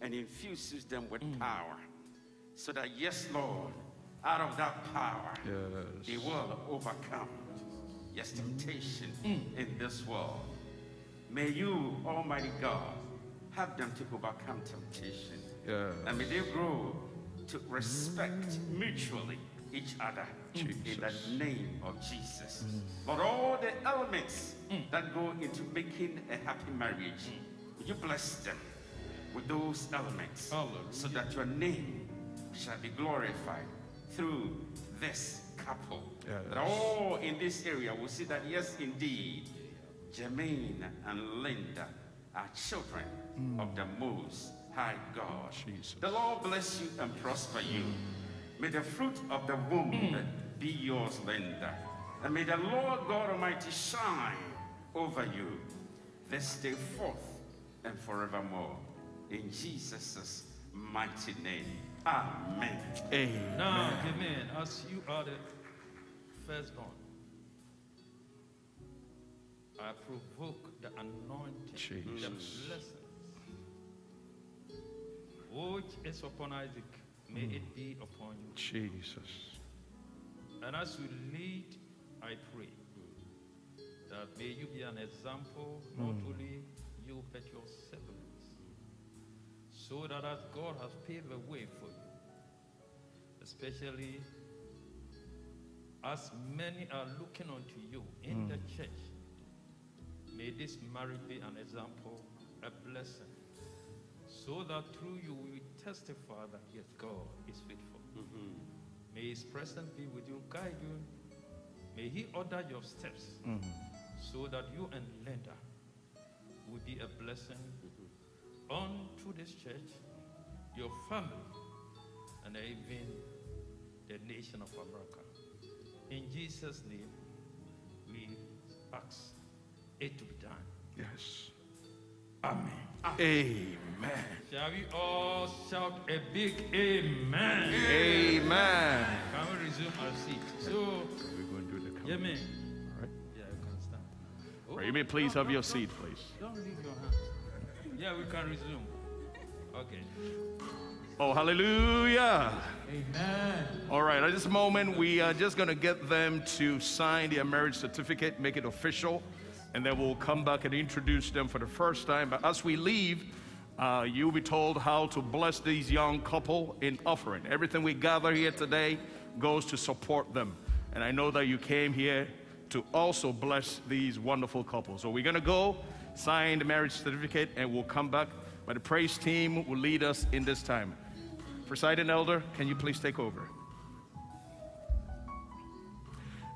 and infuses them with power. So that, yes, Lord, out of that power, Yes. they will overcome yes, temptation in this world. May you, Almighty God, have them to overcome temptation. Yes. And may they grow to respect mutually each other in the name of Jesus. Mm. Lord, all the elements mm. that go into making a happy marriage, mm. would you bless them with those elements so that your name shall be glorified through this couple. Yes. That all in this area will see that, yes, indeed, Jermaine and Linda are children of the Most High God. The Lord bless you and prosper you. May the fruit of the womb mm. be yours, Linda. And may the Lord God Almighty shine over you this day forth and forevermore. In Jesus' mighty name. Amen. Amen. Now, amen. As you are the firstborn, I provoke the anointing, the Jesus. which is upon Isaac, may it be upon you. Jesus. And as you lead, I pray that may you be an example, not Mm. only you, but your siblings. So that as God has paved a way for you, especially as many are looking unto you in the Mm. church, may this marriage be an example, a blessing, so that through you we testify that yes, God is faithful. Mm-hmm. May His presence be with you, guide you. May He order your steps mm-hmm. so that you and Linda will be a blessing mm-hmm. unto this church, your family, and even the nation of America. In Jesus' name, we ask it to be done. Yes. Amen. Amen. Shall we all shout a big amen? Amen. Can we resume our seat? So, We're going to do the yeah, man. All right. Yeah, you can stand. Oh, Right, you may please don't- have your don't- seat, please. Don't leave your hands. Yeah, we can resume. Okay. Oh, hallelujah. Amen. All right, at this moment, we are just going to get them to sign their marriage certificate, make it official, and then we'll come back and introduce them for the first time. But as we leave, uh, you'll be told how to bless these young couple in offering. Everything we gather here today goes to support them. And I know that you came here to also bless these wonderful couples. So we're going to go, sign the marriage certificate, and we'll come back. But the praise team will lead us in this time. Presiding elder, can you please take over?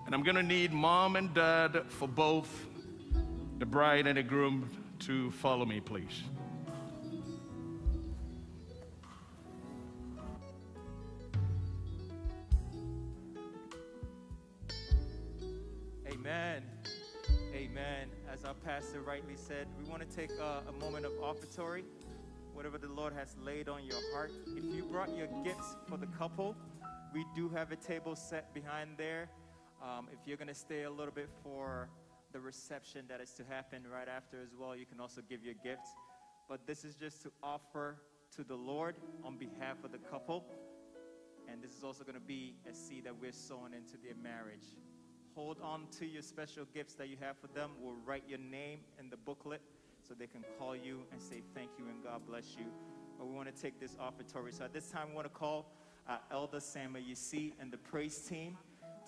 And I'm going to need mom and dad for both the bride and the groom to follow me, please. Amen. Amen. As our pastor rightly said, we want to take a, a moment of offertory. Whatever the Lord has laid on your heart. If you brought your gifts for the couple, we do have a table set behind there. Um, if you're going to stay a little bit for the reception that is to happen right after as well, you can also give your gifts. But this is just to offer to the Lord on behalf of the couple. And this is also going to be a seed that we're sowing into their marriage. Hold on to your special gifts that you have for them. We'll write your name in the booklet so they can call you and say thank you and God bless you. But we want to take this offertory. So at this time, we want to call uh, Elder Samuel Yasi and the praise team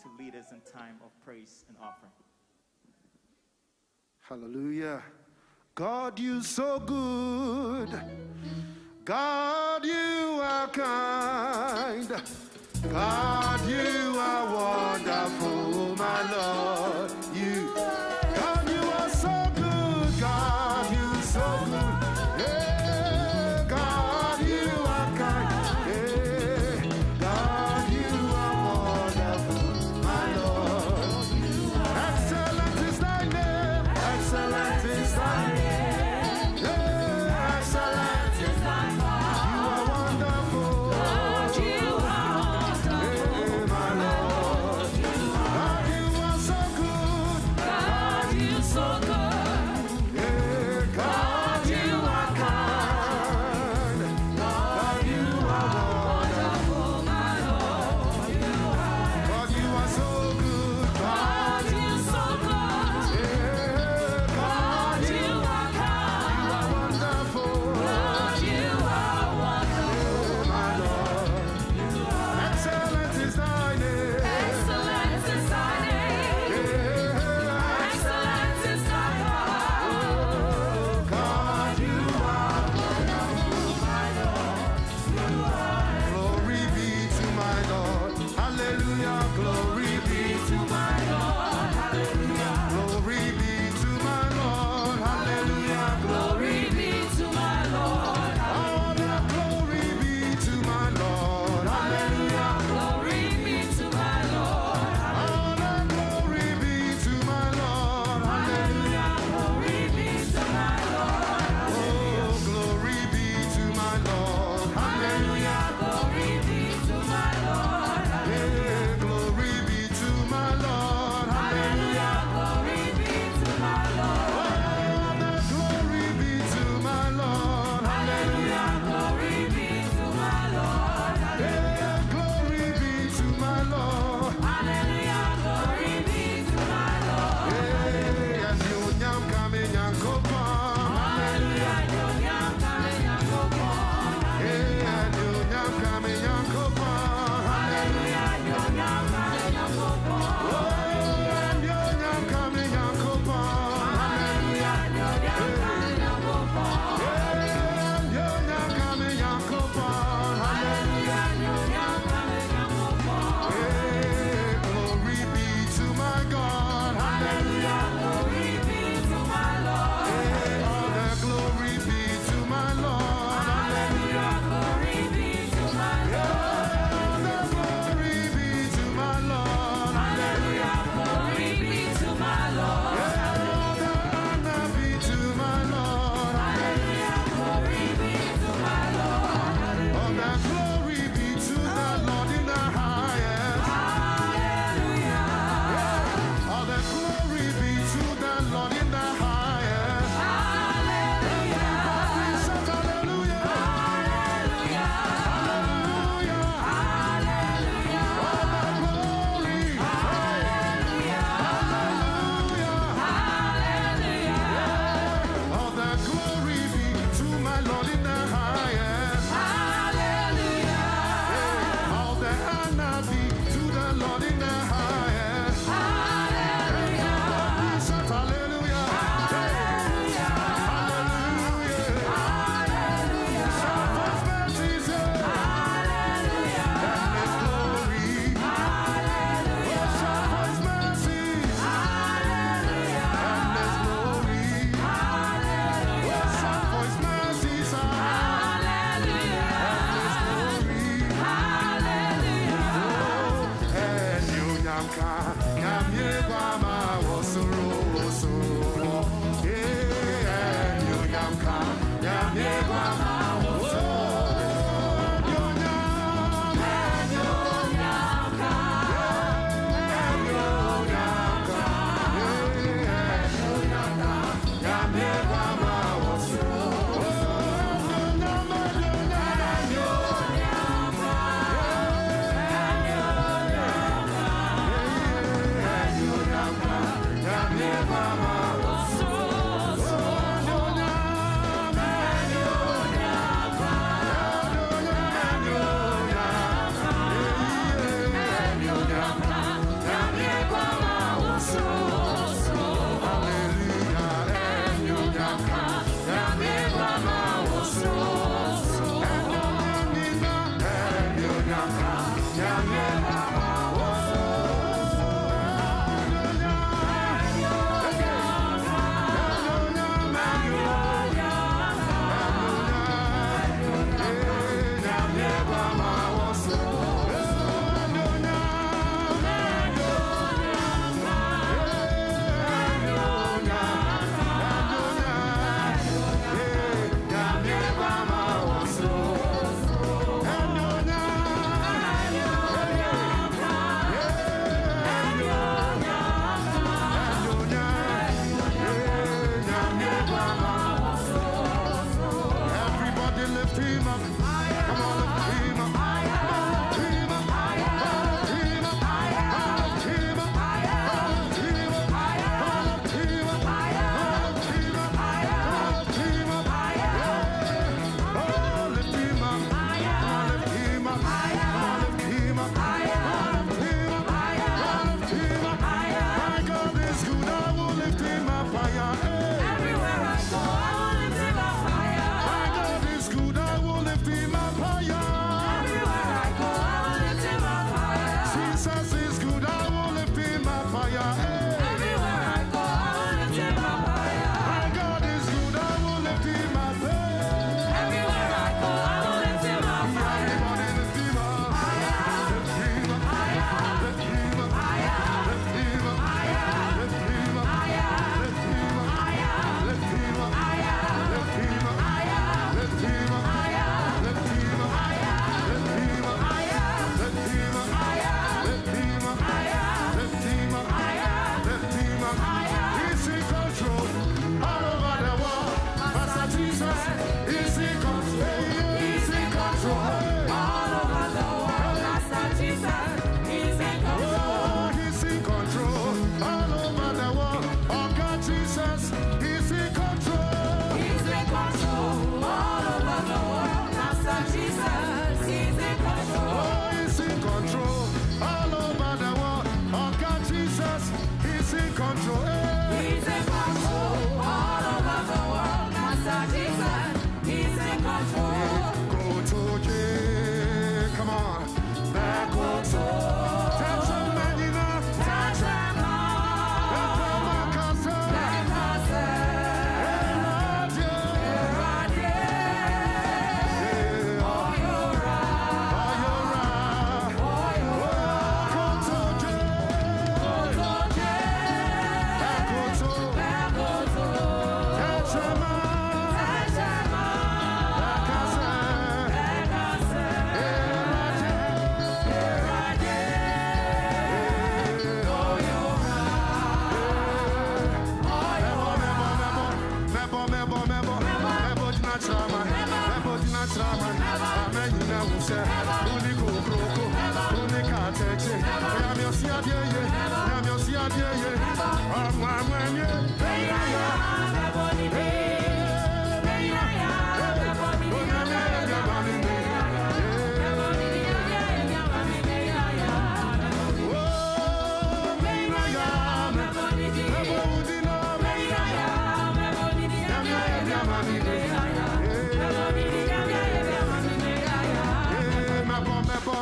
to lead us in time of praise and offering. Hallelujah. God, you so good. God, you are kind. God, you are wonderful, my Lord.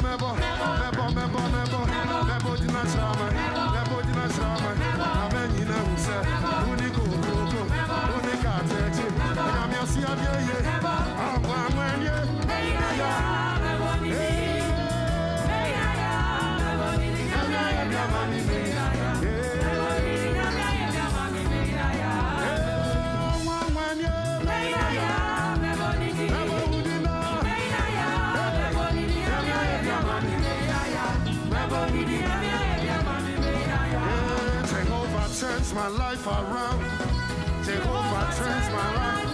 Nebo, nebo, nebo, nebo, nebo, nebo de na chama, nebo de na chama. A menina russa, único grupo, única tete. Na minha cidade turns my life around. Jehovah turns my life.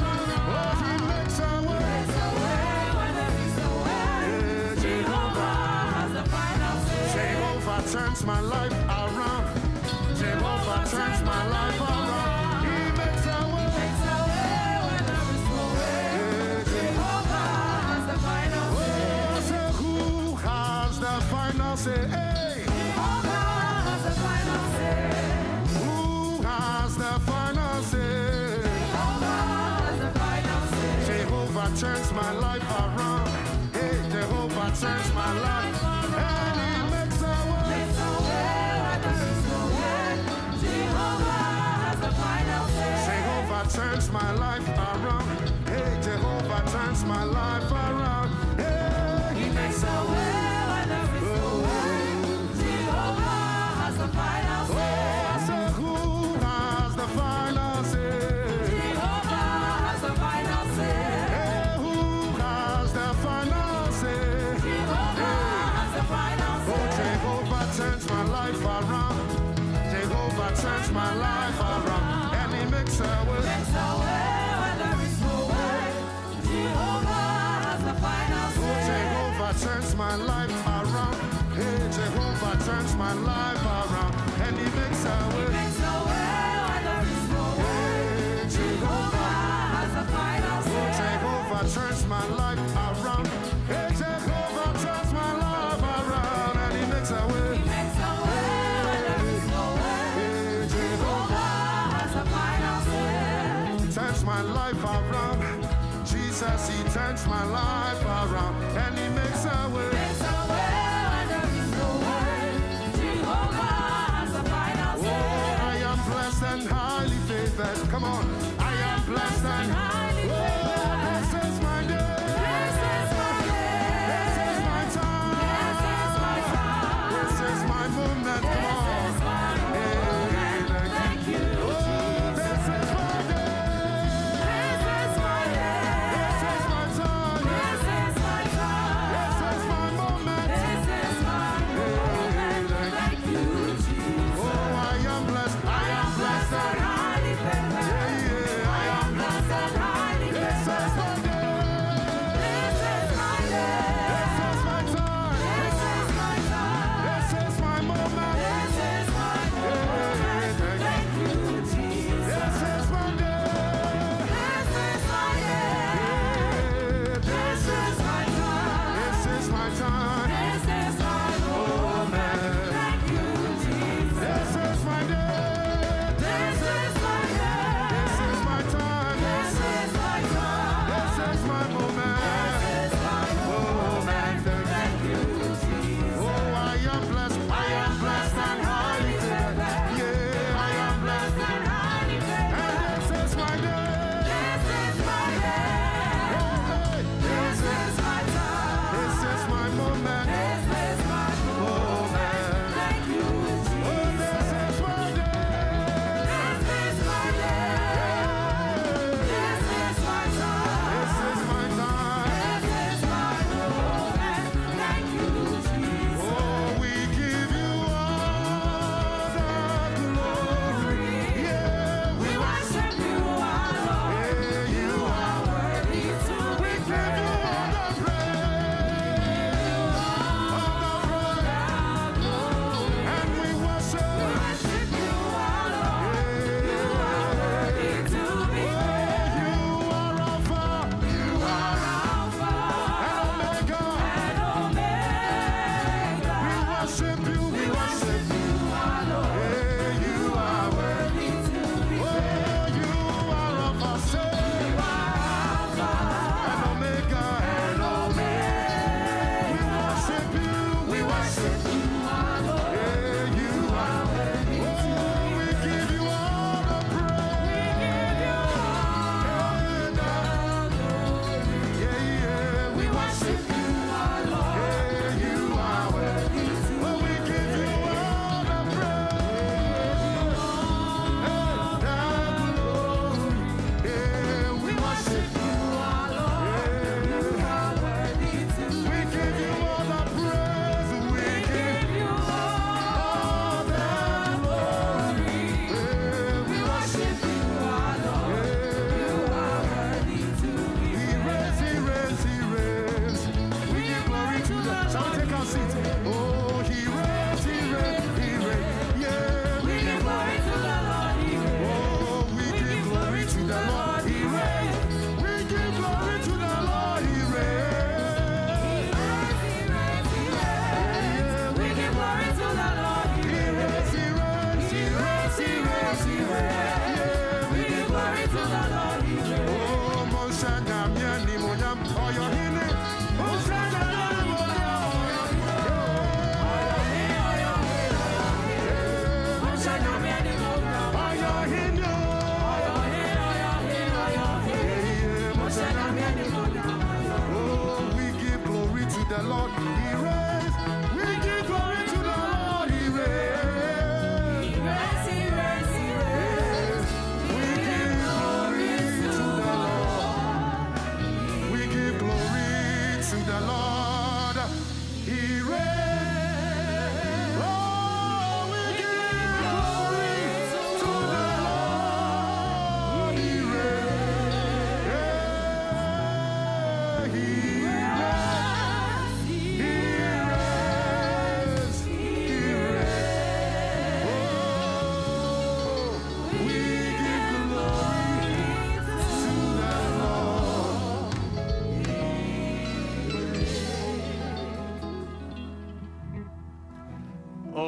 Turns my life around. Jehovah turns my life around. search my life. my life around and he makes a way.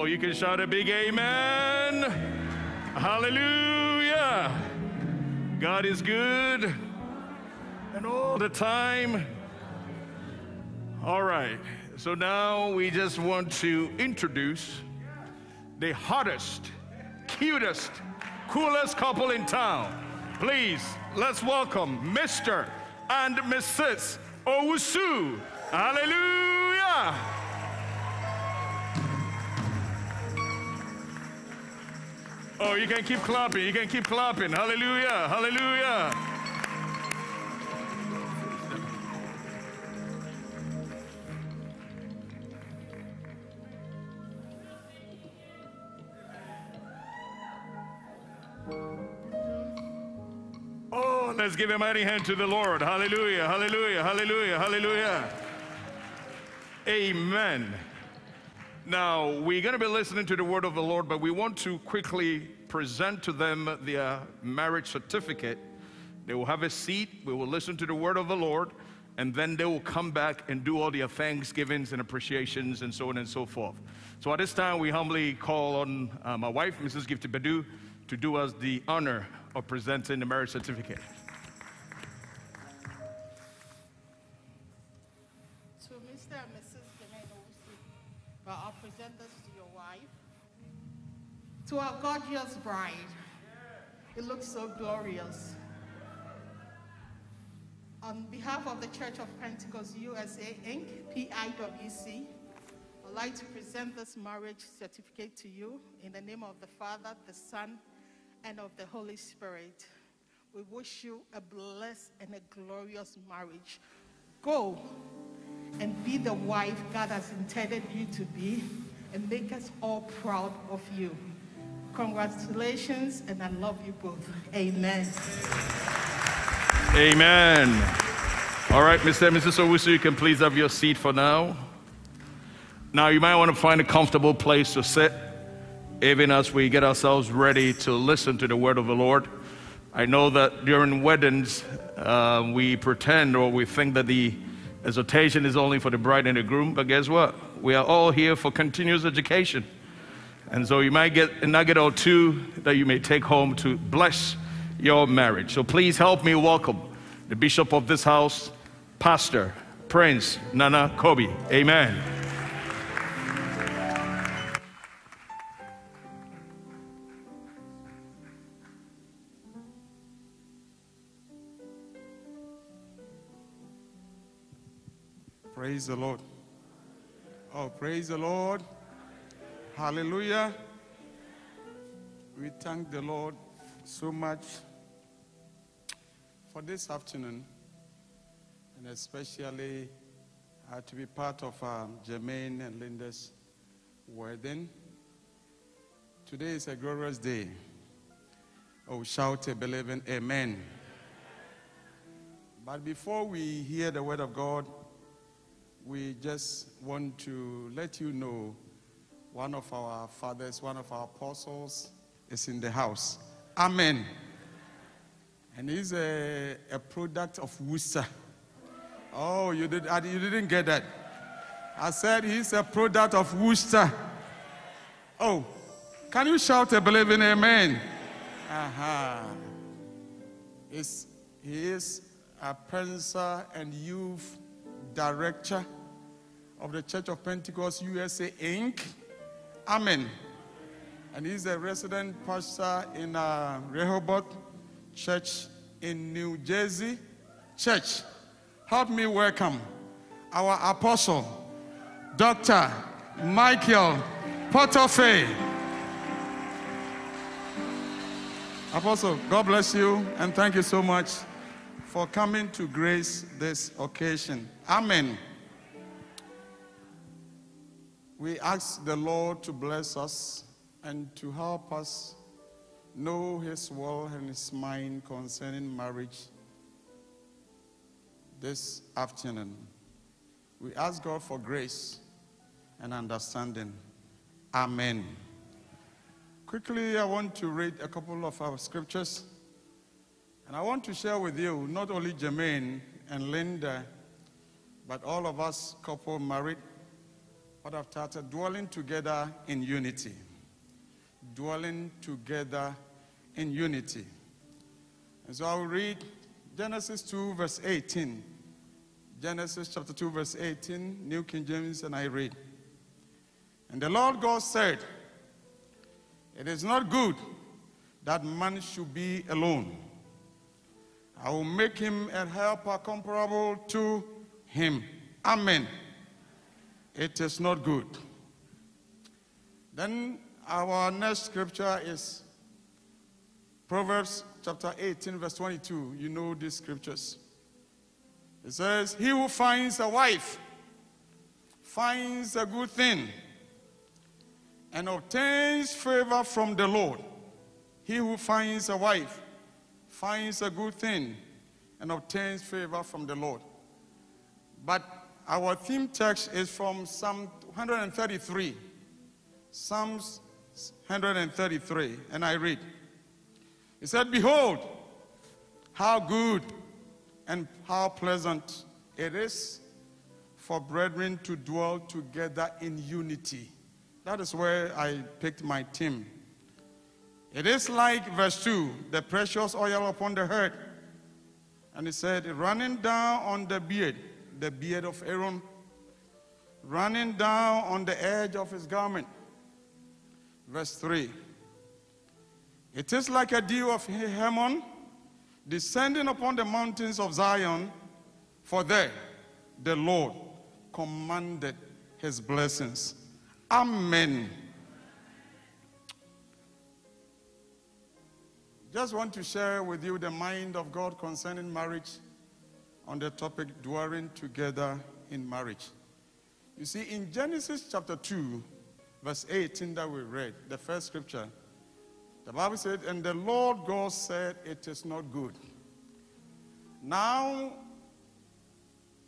Oh, you can shout a big amen. Hallelujah. God is good and all the time. All right. So now we just want to introduce the hottest, cutest, coolest couple in town. Please, let's welcome Mr. and Mrs. Owusu. Hallelujah. You can keep clapping. You can keep clapping. Hallelujah. Hallelujah. Oh, let's give a mighty hand to the Lord. Hallelujah. Hallelujah. Hallelujah. Hallelujah. Amen. Now, we're going to be listening to the word of the Lord, but we want to quickly present to them their marriage certificate. They will have a seat, we will listen to the word of the Lord, and then they will come back and do all their thanksgivings and appreciations and so on and so forth. So at this time, we humbly call on uh, my wife, Mrs. Gifty Badu, to do us the honor of presenting the marriage certificate. To our gorgeous bride, it looks so glorious. On behalf of the Church of Pentecost USA, Inc., PIWC, I'd like to present this marriage certificate to you in the name of the Father, the Son, and of the Holy Spirit. We wish you a blessed and a glorious marriage. Go and be the wife God has intended you to be and make us all proud of you. Congratulations, and I love you both. Amen. Amen. All right, Mr. and Mrs. Owusu, you can please have your seat for now. Now, you might want to find a comfortable place to sit, even as we get ourselves ready to listen to the word of the Lord. I know that during weddings, uh, we pretend or we think that the exhortation is only for the bride and the groom, but guess what? We are all here for continuous education. And so you might get a nugget or two that you may take home to bless your marriage. So please help me welcome the bishop of this house, Pastor Prince Nana Kobe. Amen. Praise the Lord. Oh, praise the Lord. Hallelujah. We thank the Lord so much for this afternoon, and especially uh, to be part of um, Jermaine and Linda's wedding. Today is a glorious day. Oh, shout a believing amen. But before we hear the word of God, we just want to let you know one of our fathers, one of our apostles is in the house. Amen. And he's a, a product of Worcester. Oh, you, did, you didn't get that. I said he's a product of Worcester. Oh, can you shout a believing amen? Aha. Uh-huh. He is a pastor and youth director of the Church of Pentecost USA Inc. Amen. And he's a resident pastor in uh, Rehoboth Church in New Jersey. Church, help me welcome our apostle, Dr. Michael Potofe. Apostle, God bless you and thank you so much for coming to grace this occasion. Amen. We ask the Lord to bless us and to help us know His will and His mind concerning marriage this afternoon. We ask God for grace and understanding. Amen. Quickly, I want to read a couple of our scriptures. And I want to share with you not only Jermaine and Linda, but all of us couple married, have started dwelling together in unity. Dwelling together in unity. And so I will read Genesis 2, verse 18. Genesis chapter 2, verse 18, New King James, and I read. And the Lord God said, It is not good that man should be alone. I will make him a helper comparable to him. Amen. It is not good. Then our next scripture is Proverbs chapter 18, verse 22. You know these scriptures. It says, He who finds a wife finds a good thing and obtains favor from the Lord. He who finds a wife finds a good thing and obtains favor from the Lord. But our theme text is from Psalm 133. Psalms 133. And I read. He said, Behold, how good and how pleasant it is for brethren to dwell together in unity. That is where I picked my theme. It is like verse 2 the precious oil upon the head. And he said, running down on the beard, the beard of Aaron, running down on the edge of his garment. Verse 3 It is like a dew of Hermon descending upon the mountains of Zion, for there the Lord commanded his blessings. Amen. Just want to share with you the mind of God concerning marriage on the topic dwelling together in marriage. You see, in Genesis chapter 2, verse 18 that we read, the first scripture, the Bible said, And the Lord God said, It is not good. Now,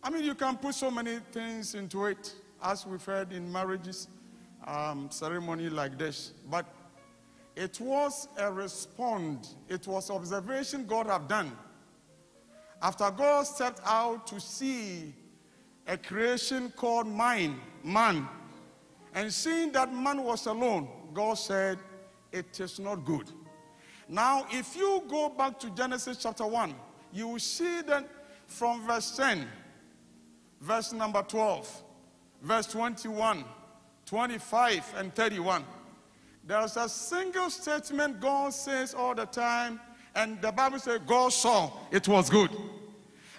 I mean, you can put so many things into it, as we've heard in marriages um, ceremony like this. But it was a response, it was observation God have done. After God stepped out to see a creation called mine, man, and seeing that man was alone, God said, It is not good. Now, if you go back to Genesis chapter 1, you will see that from verse 10, verse number 12, verse 21, 25, and 31. There's a single statement God says all the time, and the Bible says God saw it was good.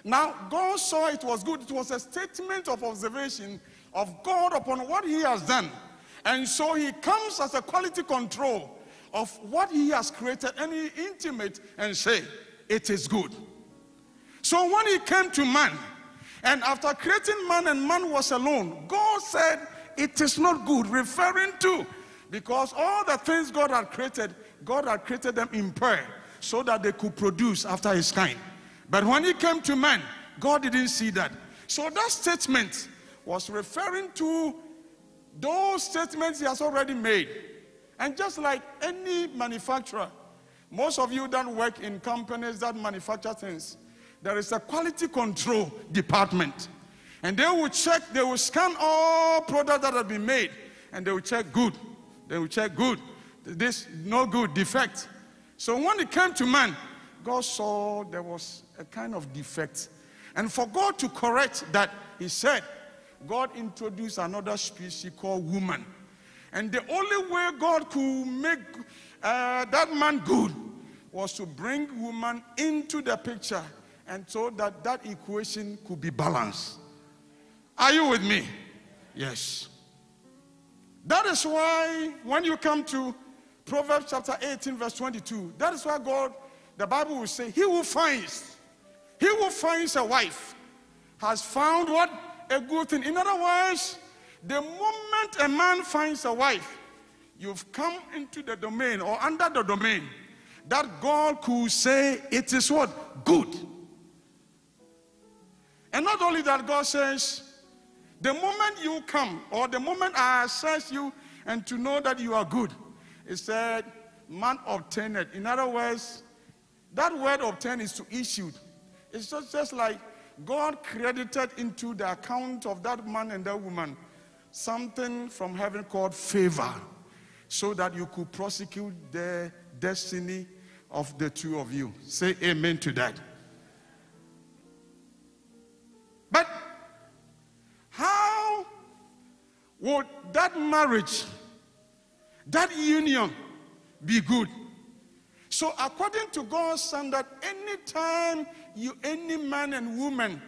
Now, God saw it was good. It was a statement of observation of God upon what He has done. And so He comes as a quality control of what He has created, and He intimate and say, It is good. So when He came to man, and after creating man and man was alone, God said, It is not good, referring to because all the things God had created, God had created them in pair so that they could produce after his kind. But when he came to man, God didn't see that. So that statement was referring to those statements he has already made. And just like any manufacturer, most of you that work in companies that manufacture things, there is a quality control department. And they will check, they will scan all products that have been made, and they will check good, they will check good. This no good, defect. So when it came to man, God saw there was a kind of defect. And for God to correct that, he said, God introduced another species called woman. And the only way God could make uh, that man good was to bring woman into the picture and so that that equation could be balanced. Are you with me? Yes. That is why when you come to Proverbs chapter 18, verse 22, that is why God, the Bible will say, He who finds, he who finds a wife has found what? A good thing. In other words, the moment a man finds a wife, you've come into the domain or under the domain that God could say it is what? Good. And not only that, God says, the moment you come, or the moment I assess you and to know that you are good, it said, man obtained. In other words, that word obtained is to issue. It's just, just like God credited into the account of that man and that woman something from heaven called favor so that you could prosecute the destiny of the two of you. Say amen to that. But how would that marriage, that union be good? So, according to God's standard, anytime you, any man and woman,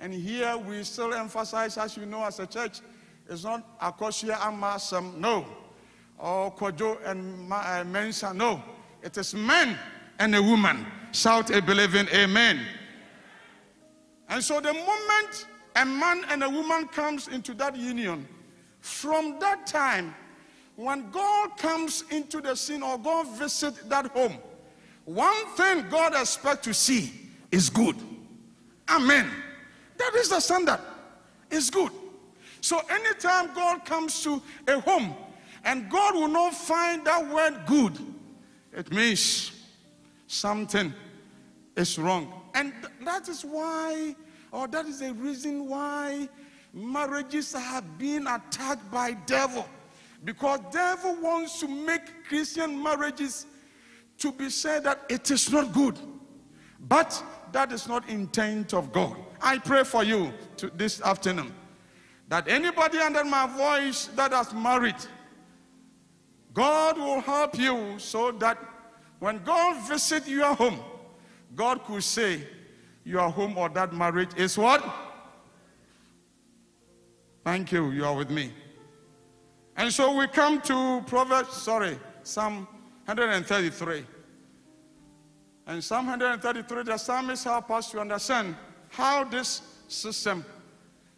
and here we still emphasize, as you know, as a church, it's not Akosua and Masam, no, or Kojo and uh, Mensah, no. It is man and a woman. Shout a believing amen. And so, the moment a man and a woman comes into that union, from that time, when God comes into the scene or God visits that home, one thing God expects to see is good. Amen. That is the standard. It's good. So anytime God comes to a home and God will not find that word good, it means something is wrong. And that is why, or that is the reason why marriages are being attacked by devil. Because devil wants to make Christian marriages to be said that it is not good. But that is not intent of God. I pray for you to this afternoon that anybody under my voice that has married, God will help you so that when God visit your home, God could say your home or that marriage is what? Thank you. You are with me. And so we come to Proverbs, sorry, Psalm 133. And Psalm 133, the psalmist help us to understand how this system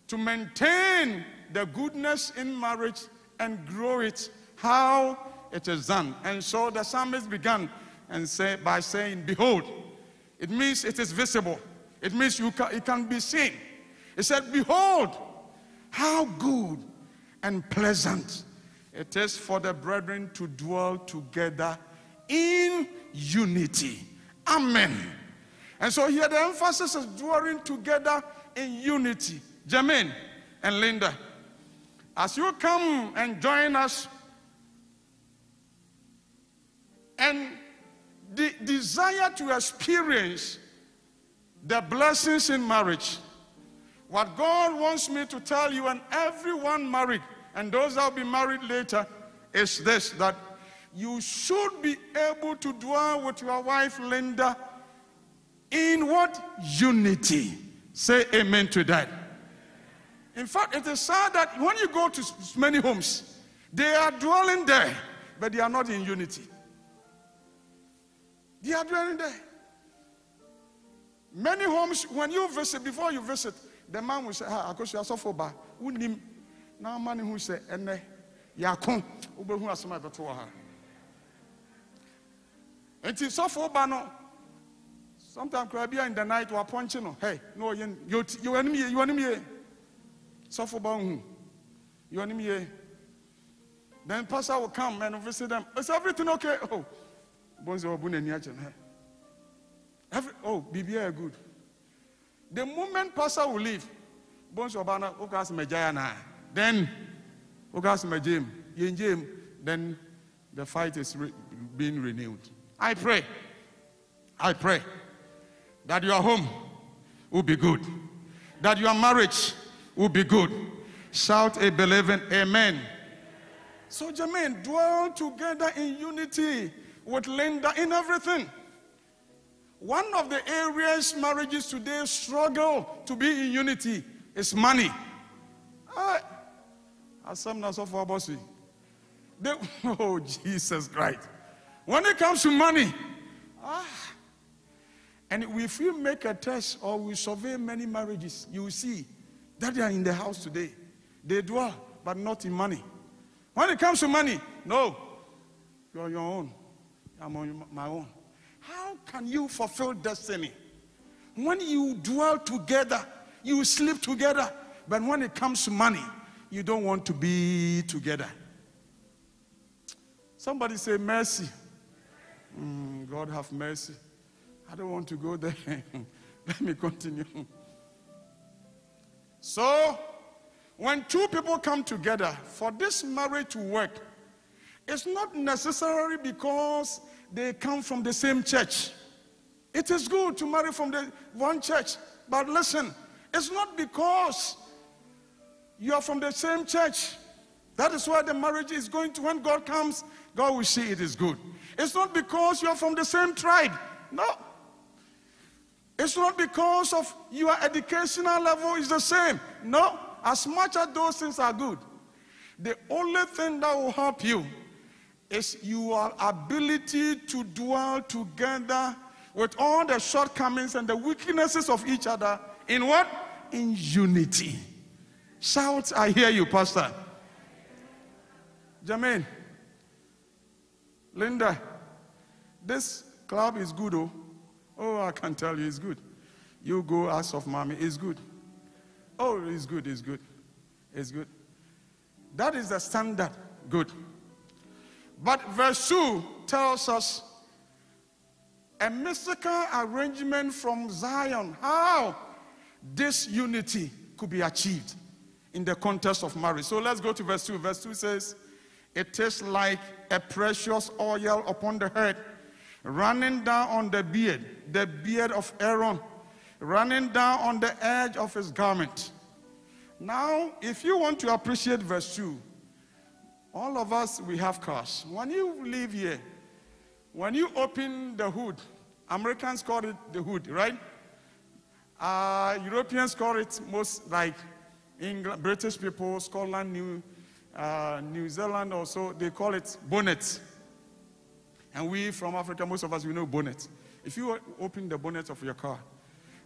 to maintain the goodness in marriage and grow it, how it is done. And so the psalmist began and say by saying, Behold, it means it is visible. It means you can, it can be seen. He said, Behold, how good and pleasant it is for the brethren to dwell together in unity. Amen. And so here the emphasis is dwelling together in unity. Jermaine and Linda, as you come and join us and the desire to experience the blessings in marriage, what God wants me to tell you and everyone married and those that will be married later is this that you should be able to dwell with your wife Linda in what unity. Say amen to that. In fact, it is sad that when you go to many homes, they are dwelling there, but they are not in unity. They are dwelling there. Many homes, when you visit, before you visit, the man will say, you are so far back. Now, man who say, Ene, Yakon, Ubehu Asama Batoa. And it's so far no Sometimes, in the night, we're punching. Hey, no, you, you, you enemy, you enemy sɔfo ba hu you anim yie then pastor will come and visit them is everything okay oh bonzi obu n'ani no every oh biribiara good the moment pastor will leave bonzi ọba na oka asị megya na then oka asị megya mu yɛngye then the fight is re- being renewed i pray i pray that your home will be good that your marriage will be good. Shout a believing amen. So, Jermaine, dwell together in unity with Linda in everything. One of the areas marriages today struggle to be in unity is money. Asam na so for bossy. They, <laughs> oh, Jesus Christ. When it comes to money, ah, and if you make a test or we survey many marriages, you will see that they are in the house today. They dwell, but not in money. When it comes to money, no, you're on your own. I'm on my own. How can you fulfill destiny? When you dwell together, you sleep together, but when it comes to money, you don't want to be together. Somebody say, Mercy. Mm, God have mercy. I don't want to go there. <laughs> Let me continue. So, when two people come together for this marriage to work, it's not necessarily because they come from the same church. It is good to marry from the one church, but listen, it's not because you are from the same church. That is why the marriage is going to, when God comes, God will see it is good. It's not because you are from the same tribe. No. It's not because of your educational level is the same. No. As much as those things are good, the only thing that will help you is your ability to dwell together with all the shortcomings and the weaknesses of each other in what? In unity. Shout, I hear you, Pastor. Jermaine, Linda, this club is good, oh. Oh, I can tell you, it's good. You go ask of mommy, it's good. Oh, it's good, it's good. It's good. That is the standard. Good. But verse 2 tells us a mystical arrangement from Zion how this unity could be achieved in the context of marriage. So let's go to verse 2. Verse 2 says, It is like a precious oil upon the head, running down on the beard, the beard of Aaron, running down on the edge of his garment. Now, if you want to appreciate verse 2, all of us, we have cars. When you live here, when you open the hood, Americans call it the hood, right? Uh, Europeans call it most like England, British people, Scotland, New, uh, New Zealand also, they call it bonnet. And we from Africa, most of us, we know bonnet. If you open the bonnet of your car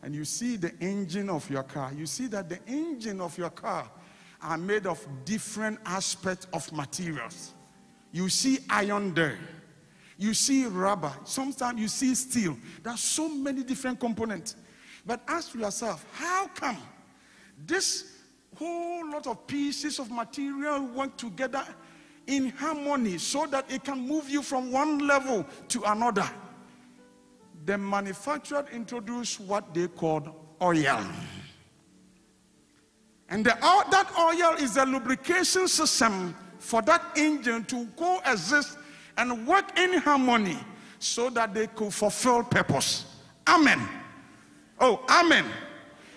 and you see the engine of your car, you see that the engine of your car are made of different aspects of materials. You see iron there. You see rubber. Sometimes you see steel. There are so many different components. But ask yourself, how come this whole lot of pieces of material work together in harmony so that it can move you from one level to another? The manufacturer introduced what they called oil. And the, that oil is a lubrication system for that engine to coexist and work in harmony so that they could fulfill purpose. Amen. Oh, amen.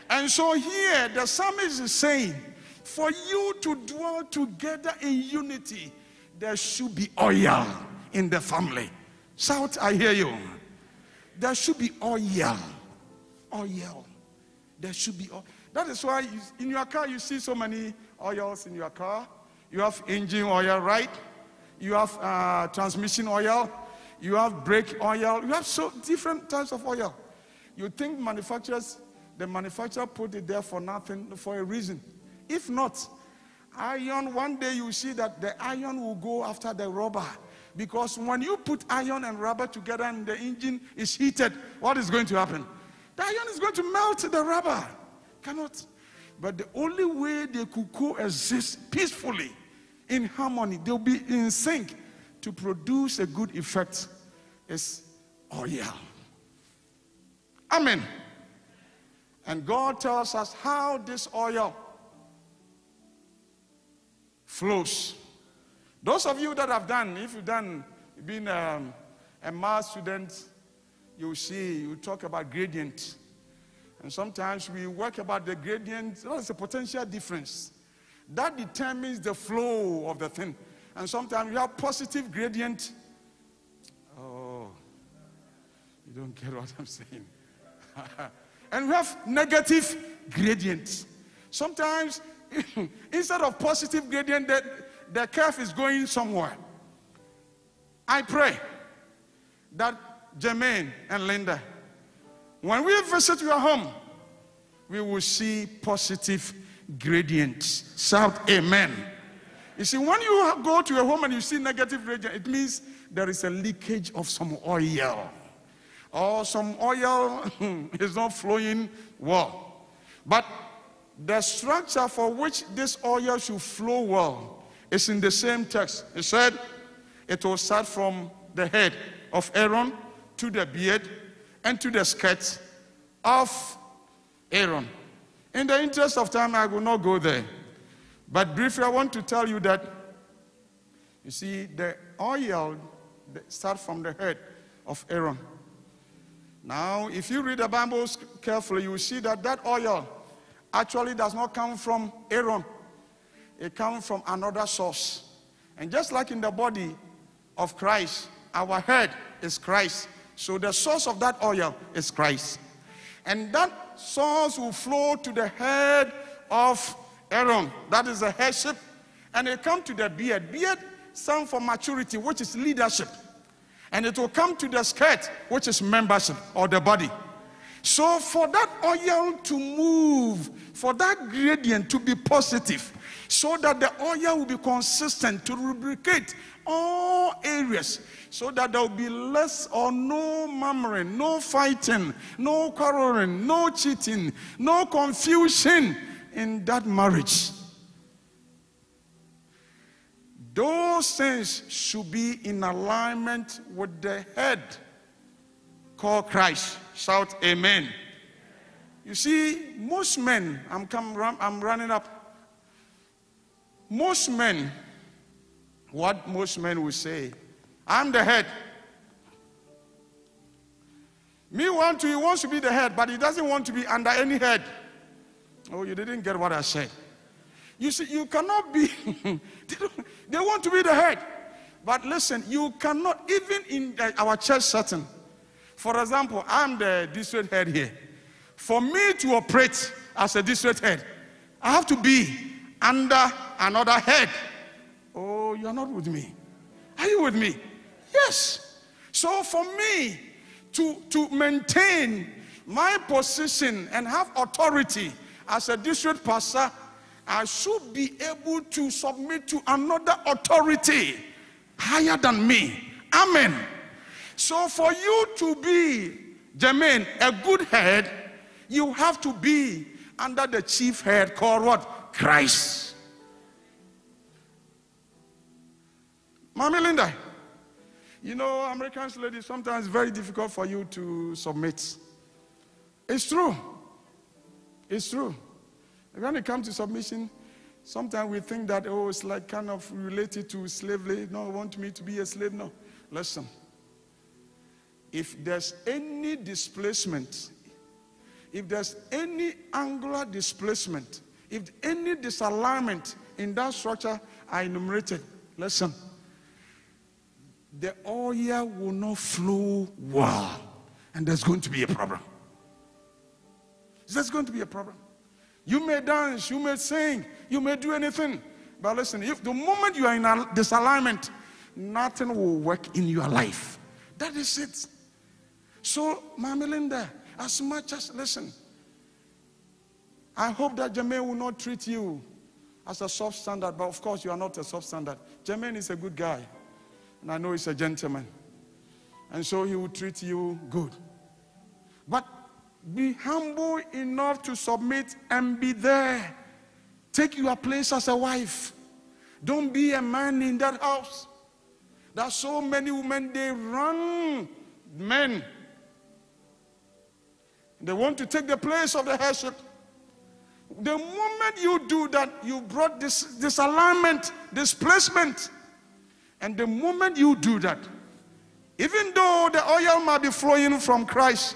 And so here the psalmist is saying, for you to dwell together in unity, there should be oil in the family. Shout, I hear you. There should be oil. Oil. There should be oil. That is why you, in your car you see so many oils in your car. You have engine oil, right? You have uh, transmission oil. You have brake oil. You have so different types of oil. You think manufacturers, the manufacturer put it there for nothing, for a reason. If not, iron, one day you see that the iron will go after the rubber. Because when you put iron and rubber together and the engine is heated, what is going to happen? The iron is going to melt the rubber. Cannot. But the only way they could coexist peacefully, in harmony, they'll be in sync to produce a good effect is oil. Amen. And God tells us how this oil flows. Those of you that have done, if you've done, been um, a math student, you see, you talk about gradient. And sometimes we work about the gradient. That's a potential difference. That determines the flow of the thing. And sometimes we have positive gradient. Oh, you don't get what I'm saying. <laughs> and we have negative gradient. Sometimes <laughs> instead of positive gradient, the, the curve is going somewhere. I pray that Jermaine and Linda, when we visit your home, we will see positive gradients. Shout amen. You see, when you go to a home and you see negative gradient, it means there is a leakage of some oil. Or some oil <laughs> is not flowing well. But the structure for which this oil should flow well is in the same text. It said it will start from the head of Aaron to the beard and to the skirt of Aaron. In the interest of time, I will not go there. But briefly, I want to tell you that you see, the oil starts from the head of Aaron. Now, if you read the Bible carefully, you will see that that oil actually does not come from Aaron, it comes from another source. And just like in the body of Christ, our head is Christ. So the source of that oil is Christ. And that source will flow to the head of Aaron. That is the headship. And it come to the beard. Beard stands for maturity, which is leadership. And it will come to the skirt, which is membership or the body. So for that oil to move, for that gradient to be positive, so that the oil will be consistent to lubricate all areas, so that there will be less or no murmuring, no fighting, no quarreling, no cheating, no confusion in that marriage. Those things should be in alignment with the head called Christ. Shout amen. You see, most men, I'm, come, I'm running up. Most men, what most men will say, I'm the head. Me want to, he wants to be the head, but he doesn't want to be under any head. Oh, you didn't get what I said. You see, you cannot be, <laughs> they want to be the head. But listen, you cannot, even in uh, our church setting, for example, I'm the district head here. For me to operate as a district head, I have to be under another head. Oh, you're not with me. Are you with me? Yes. So for me to, to maintain my position and have authority as a district pastor, I should be able to submit to another authority higher than me. Amen. So for you to be, Jermaine, a good head, you have to be under the chief head called what? Christ. Mommy Linda, you know, American ladies, sometimes very difficult for you to submit. It's true. It's true. When it comes to submission, sometimes we think that, oh, it's like kind of related to slavery. No, want me to be a slave. No. Listen. If there's any displacement, if there's any angular displacement, if any disalignment in that structure are enumerated, listen, the oil will not flow well. And there's going to be a problem. There's going to be a problem. You may dance, you may sing, you may do anything. But listen, if the moment you are in a disalignment, nothing will work in your life. That is it. So, Mama Linda, as much as, listen, I hope that Jermaine will not treat you as a soft standard, but of course, you are not a soft standard. Jermaine is a good guy, and I know he's a gentleman. And so he will treat you good. But be humble enough to submit and be there. Take your place as a wife. Don't be a man in that house. There are so many women, they run men. They want to take the place of the headship. The moment you do that, you brought this disalignment, displacement. And the moment you do that, even though the oil might be flowing from Christ,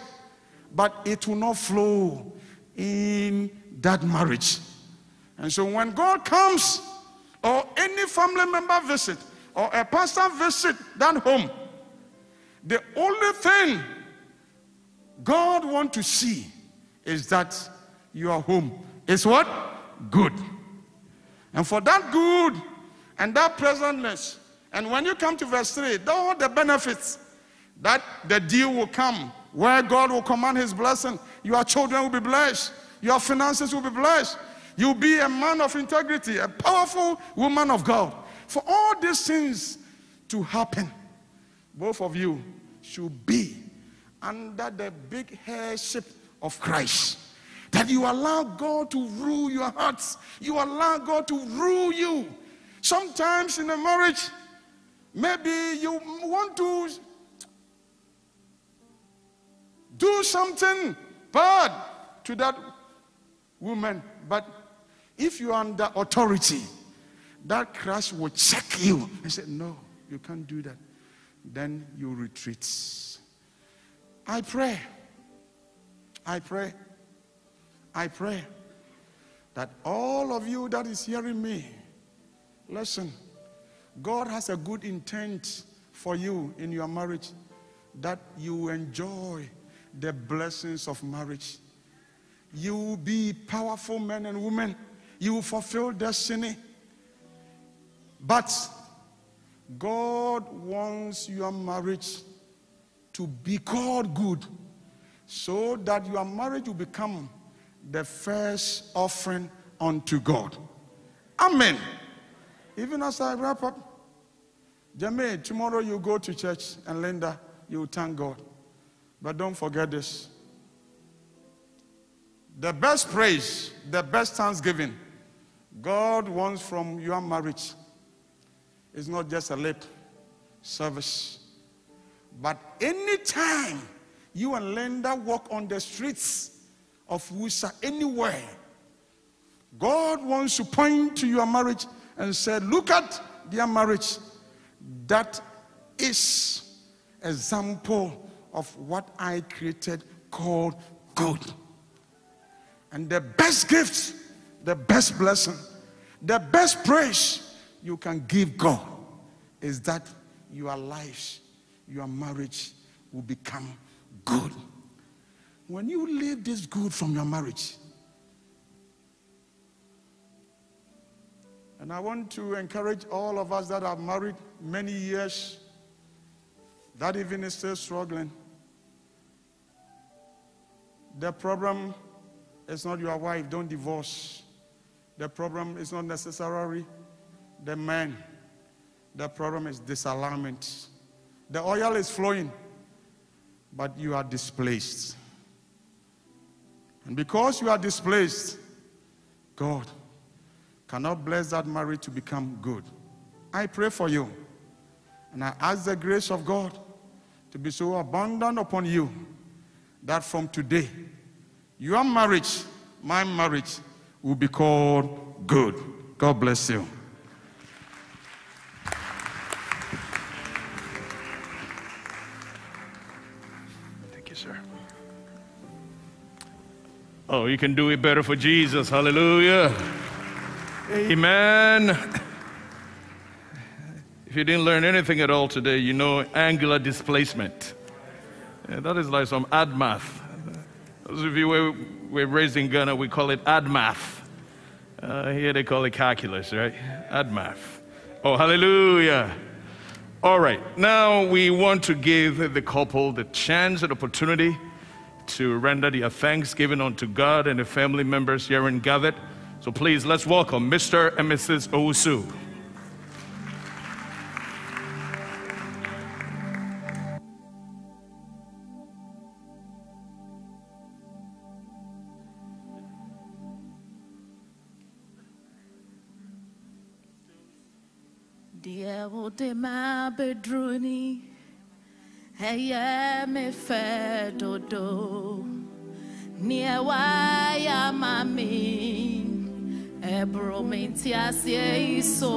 but it will not flow in that marriage. And so when God comes, or any family member visit, or a pastor visit that home, the only thing God want to see is that you are home is what? Good. And for that good and that pleasantness, and when you come to verse 3, all the benefits that the deal will come, where God will command his blessing, your children will be blessed, your finances will be blessed, you'll be a man of integrity, a powerful woman of God. For all these things to happen, both of you should be under the big headship of Christ. That you allow God to rule your hearts, you allow God to rule you. Sometimes in a marriage, maybe you want to do something bad to that woman, but if you are under authority, that crush will check you and say, No, you can't do that. Then you retreat. I pray, I pray, I pray that all of you that is hearing me, listen, God has a good intent for you in your marriage that you enjoy the blessings of marriage. You will be powerful men and women. You will fulfill destiny. But God wants your marriage to be called good so that your marriage will become the first offering unto God. Amen. Even as I wrap up, Jermaine, tomorrow you go to church and Linda, you thank God. But don't forget this. The best praise, the best thanksgiving God wants from your marriage is not just a lip service. But anytime you and Linda walk on the streets of Worcester, anywhere, God wants to point to your marriage and say, Look at their marriage. That is example of what I created called good. And the best gift, the best blessing, the best praise you can give God is that your life, your marriage will become good. When you leave this good from your marriage, and I want to encourage all of us that are married many years, that even is still struggling. The problem is not your wife, don't divorce. The problem is not necessarily the man. The problem is disalignment. The oil is flowing, but you are displaced. And because you are displaced, God cannot bless that marriage to become good. I pray for you. And I ask the grace of God to be so abundant upon you that from today, your marriage, my marriage, will be called good. God bless you. Oh, you can do it better for Jesus. Hallelujah. Amen. If you didn't learn anything at all today, you know angular displacement. Yeah, that is like some add math. Those of you were, were raised in Ghana, we call it add math. Uh, here they call it calculus, right? Add math. Oh, hallelujah. All right, now we want to give the couple the chance and opportunity to render their thanksgiving unto God and the family members here in gathered. So please, let's welcome Mr. and Mrs. Owusu. Deɛ wode ma ni me fɛ dodo. Neɛ wayɛ ama me ɛboro me nteaseɛ yi so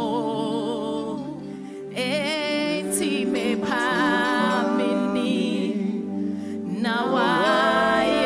mepa me ni. Na wayɛ me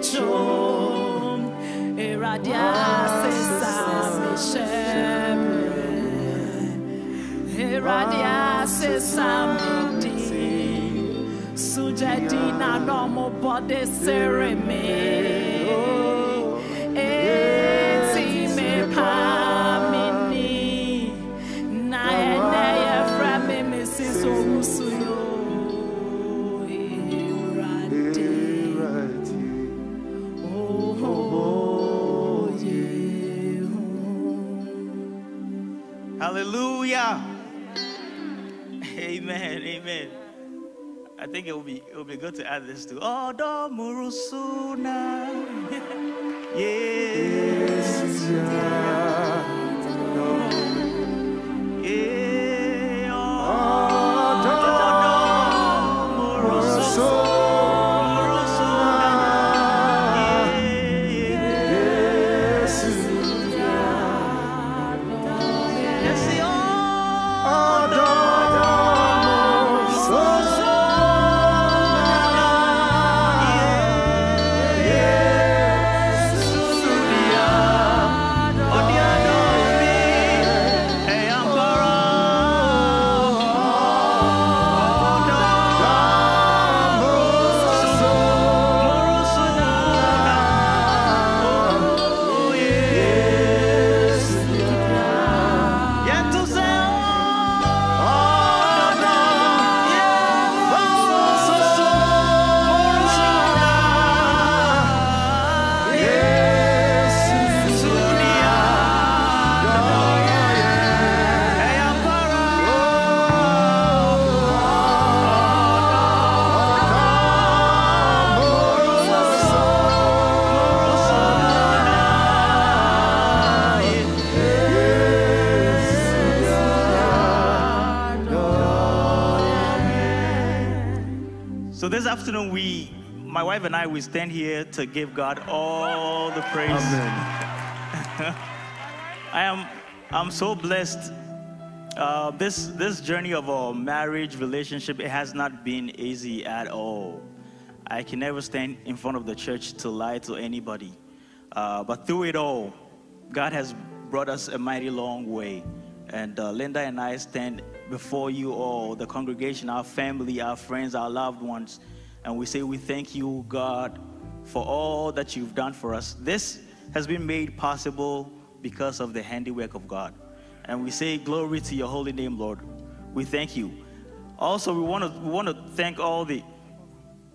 chom Eradia se sa me shebre Eradia se sa me di Sujadi na no mo bode sere Hallelujah. Amen. Amen. I think it will be it will be good to add this to Odo Murusuna. <laughs> yes. Yeah. We stand here to give God all the praise. <laughs> I am, I'm so blessed. Uh, this this journey of our marriage relationship, it has not been easy at all. I can never stand in front of the church to lie to anybody. Uh, but through it all, God has brought us a mighty long way. And uh, Linda and I stand before you all, the congregation, our family, our friends, our loved ones, and we say we thank you, God, for all that you've done for us. This has been made possible because of the handiwork of God. And we say glory to your holy name, Lord. We thank you. Also, we want to we want to thank all the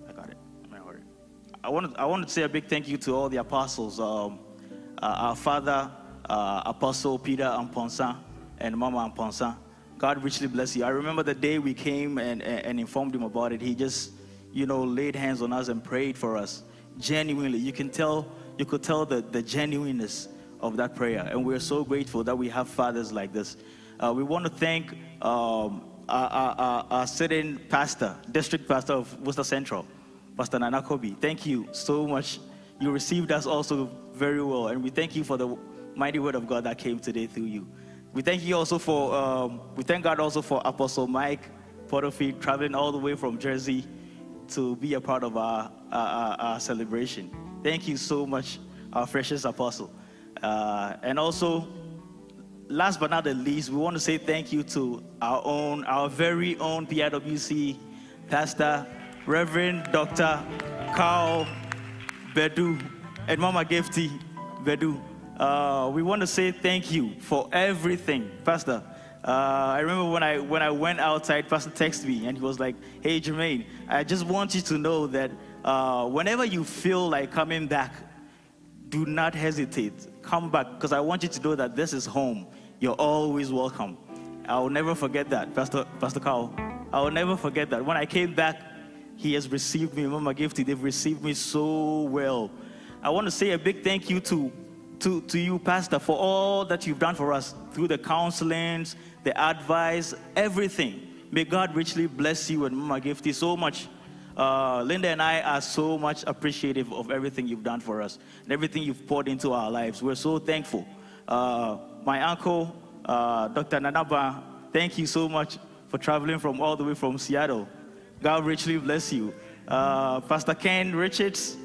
I got it. I want to, I want to say a big thank you to all the apostles. Um, uh, our father, uh, Apostle Peter Amponsah, and Mama Amponsah. God richly bless you. I remember the day we came and, and, and informed him about it. He just, you know, laid hands on us and prayed for us. Genuinely, you can tell, you could tell the, the genuineness of that prayer. And we're so grateful that we have fathers like this. Uh, we want to thank um, our, our, our, sitting pastor, district pastor of Worcester Central, Pastor Nana Kobe. Thank you so much. You received us also very well. And we thank you for the mighty word of God that came today through you. We thank you also for, um, we thank God also for Apostle Mike Porterfield traveling all the way from Jersey to be a part of our, our, our, celebration. Thank you so much, our precious apostle. Uh, and also, last but not the least, we want to say thank you to our own, our very own PIWC pastor, Reverend Dr. Carl Bedu and Mama Gifty Bedu. Uh, we want to say thank you for everything, Pastor. Uh, I remember when I when I went outside, Pastor texted me and he was like, "Hey Jermaine, I just want you to know that uh, whenever you feel like coming back, do not hesitate. Come back because I want you to know that this is home. You're always welcome. I will never forget that, Pastor Pastor Carl. I will never forget that. When I came back, he has received me, Mama Gifty. They've received me so well. I want to say a big thank you to to, to you, Pastor, for all that you've done for us through the counselings, the advice, everything. May God richly bless you and Mama Gifty so much. Uh, Linda and I are so much appreciative of everything you've done for us and everything you've poured into our lives. We're so thankful. Uh, my uncle, uh, Dr. Nanaba, thank you so much for traveling from all the way from Seattle. God richly bless you. Uh, Pastor Ken Richards,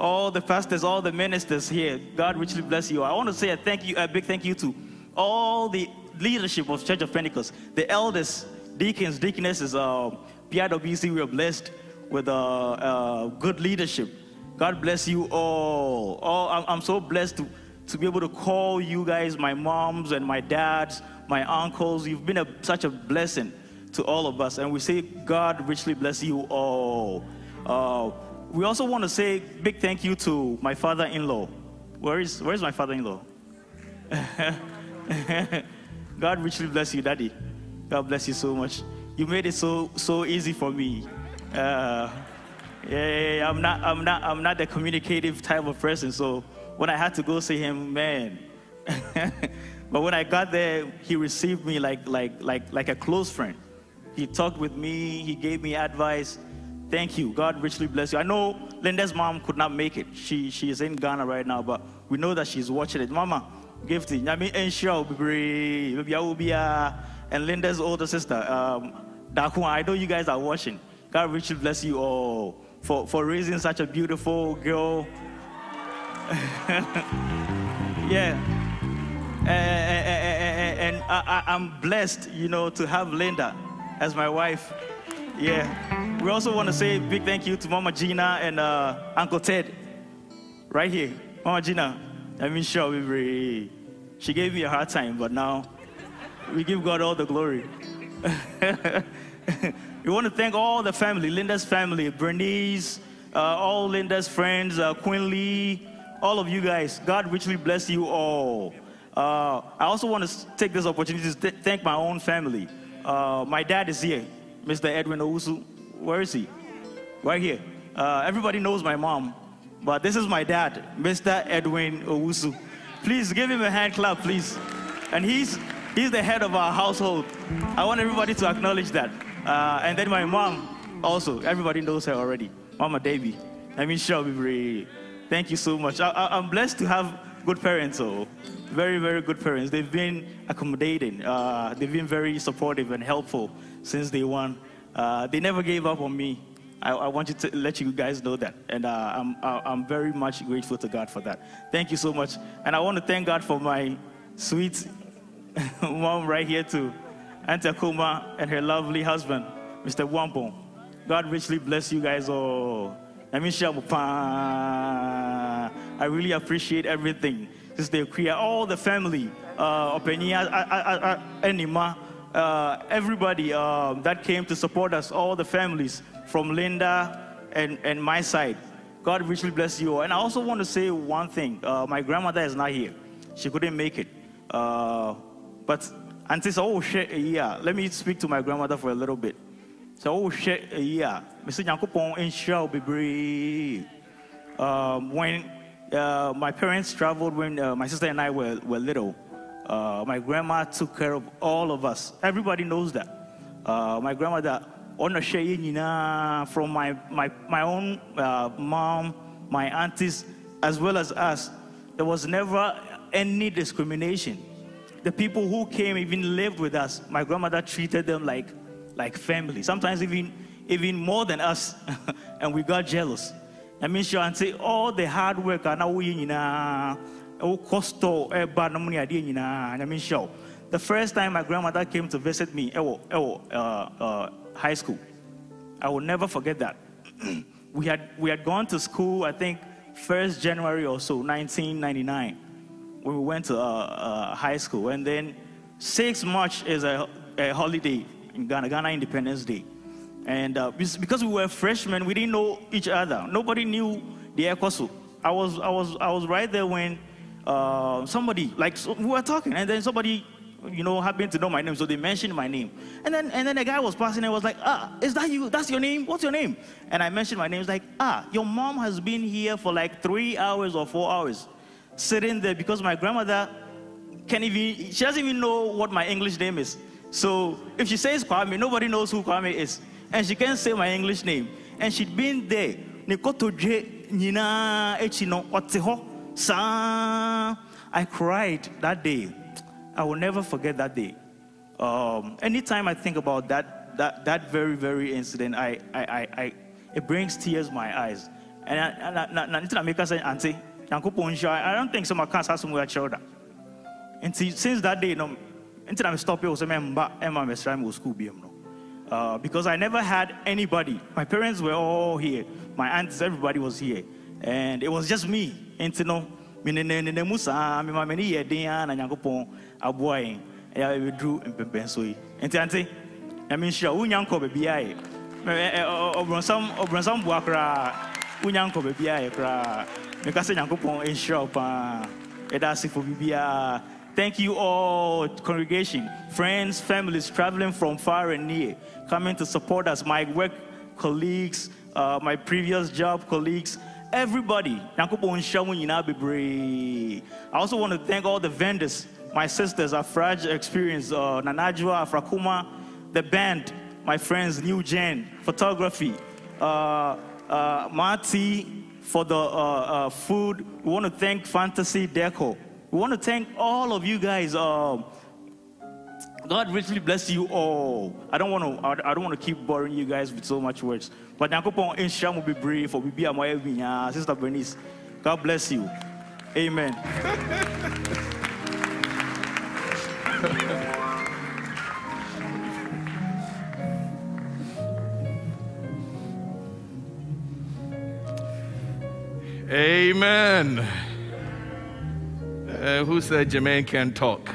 all the pastors, all the ministers here, God richly bless you. I want to say a thank you, a big thank you to all the leadership of Church of Pentecost, the elders, deacons, deaconesses, uh, PIWC, we are blessed with uh, uh, good leadership. God bless you all. all I'm, I'm so blessed to, to be able to call you guys my moms and my dads, my uncles. You've been a, such a blessing to all of us. And we say, God richly bless you all. Uh, we also want to say big thank you to my father-in-law. Where is, where is my father-in-law? <laughs> God richly bless you, Daddy. God bless you so much. You made it so so easy for me. Uh, yeah, I'm not I'm not I'm not the communicative type of person. So when I had to go see him, man. <laughs> but when I got there, he received me like like like like a close friend. He talked with me. He gave me advice. Thank you. God richly bless you. I know Linda's mom could not make it. She she is in Ghana right now, but we know that she's watching it. Mama, gifty. I mean, ensure maybe I will be and Linda's older sister, um. I know you guys are watching. God richly bless you all for, for raising such a beautiful girl. <laughs> yeah. Eh, eh, eh, and, and, and I, I'm blessed, you know, to have Linda as my wife. Yeah. We also want to say big thank you to Mama Gina and uh, Uncle Ted. Right here. Mama Gina, I mean, sure, we she gave me a hard time, but now we give God all the glory. <laughs> we want to thank all the family, Linda's family, Bernice, uh, all Linda's friends, uh, Quinn Lee, all of you guys. God richly bless you all. Uh, I also want to take this opportunity to th- thank my own family. Uh, my dad is here, Mr. Edwin Owusu. Where is he? Right here. Uh, everybody knows my mom, but this is my dad, Mr. Edwin Owusu. Please give him a hand clap, please. And he's he's the head of our household. I want everybody to acknowledge that. Uh, and then my mom, also, everybody knows her already. Mama Davy. I mean, Shelby Thank you so much. I, am blessed to have good parents, oh, very, very good parents. They've been accommodating. Uh, they've been very supportive and helpful since day one. Uh, they never gave up on me. I, I, want you to let you guys know that. And uh, I'm, I'm very much grateful to God for that. Thank you so much. And I want to thank God for my sweet <laughs> mom right here too. Auntie Akuma and her lovely husband, Mr. Wampon. God richly bless you guys all. I really appreciate everything. Sister Kriya, all the family, uh, Enima, uh, everybody uh, that came to support us, all the families from Linda and, and my side. God richly bless you all. And I also want to say one thing. Uh, my grandmother is not here. She couldn't make it. Uh, but Auntie said, oh yeah. Let me speak to my grandmother for a little bit. So, oh yeah. Mr. Yankupon in Shell be um, When uh, my parents traveled, when uh, my sister and I were, were little, uh, my grandma took care of all of us. Everybody knows that. Uh, my grandmother, on the from my, my, my own uh, mom, my aunties, as well as us, there was never any discrimination the people who came even lived with us, my grandmother treated them like, like family, sometimes even, even more than us. <laughs> and we got jealous. I mean, sure, and say all the hard work are now in cost I mean. The first time my grandmother came to visit me, uh, uh, high school, I will never forget that. <clears throat> we, had, we had gone to school, I think, 1st January or so, 1999 when we went to uh, uh, high school. And then 6 March is a, a holiday in Ghana, Ghana Independence Day. And uh, because we were freshmen, we didn't know each other. Nobody knew the Ekosu. I was, I was, I was right there when uh, somebody, like, so we were talking, and then somebody, you know, happened to know my name, so they mentioned my name. And then, and then a guy was passing and was like, ah, is that you? That's your name? What's your name? And I mentioned my name. It's like, ah, your mom has been here for like three hours or four hours. sitting there because my grandmother can even, she doesn't even know what my English name is. So if she says Kwame, nobody knows who Kwame is. And she can't say my English name. And she'd been there. I cried that day. I will never forget that day. Um, anytime I think about that, that, that very, very incident, I, I, I, I, it brings tears to my eyes. And I, make us say, Auntie, I don't think some can't have somewhere children. And since that day, no, until I stop here, I remember Emma school. Uh, because I never had anybody. My parents were all here. My aunts, everybody was here. And it was just me. And you know, aboy. Ya we drew mpempen so yi. Enti ante, I mean sure unya nko be bia yi. Obronsam obronsam bua kra. Unya nko be bia yi kra. Me ka se nyankopon ensure pa. Eda se fo bibia. Thank you all, congregation, friends, families traveling from far and near, coming to support us, my work colleagues, uh, my previous job colleagues, everybody. I also want to thank all the vendors, my sisters, Afraj Experience, uh, Nanajua, Afrakuma, the band, my friends, New Gen, photography, uh, uh, Marty for the uh, uh, food. We want to thank Fantasy Deco. We want to thank all of you guys. Um, God richly bless you all. I don't want to. I don't want to keep boring you guys with so much words. But Nyankopon Insha will be brief Bibi Amoye Sister Bernice. God bless you. Amen. <laughs> Amen. Uh, who said Jermaine can talk?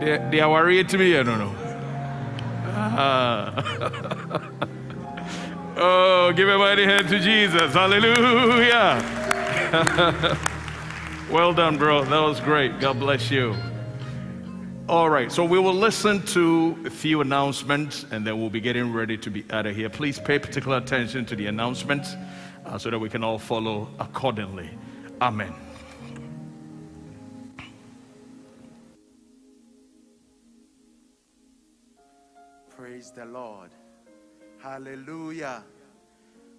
They, they are worried to me, I don't know. Uh, <laughs> oh, give a mighty hand to Jesus. Hallelujah. <laughs> well done, bro. That was great. God bless you. All right, so we will listen to a few announcements and then we'll be getting ready to be out of here. Please pay particular attention to the announcements uh, so that we can all follow accordingly. Amen. Praise the Lord. Hallelujah.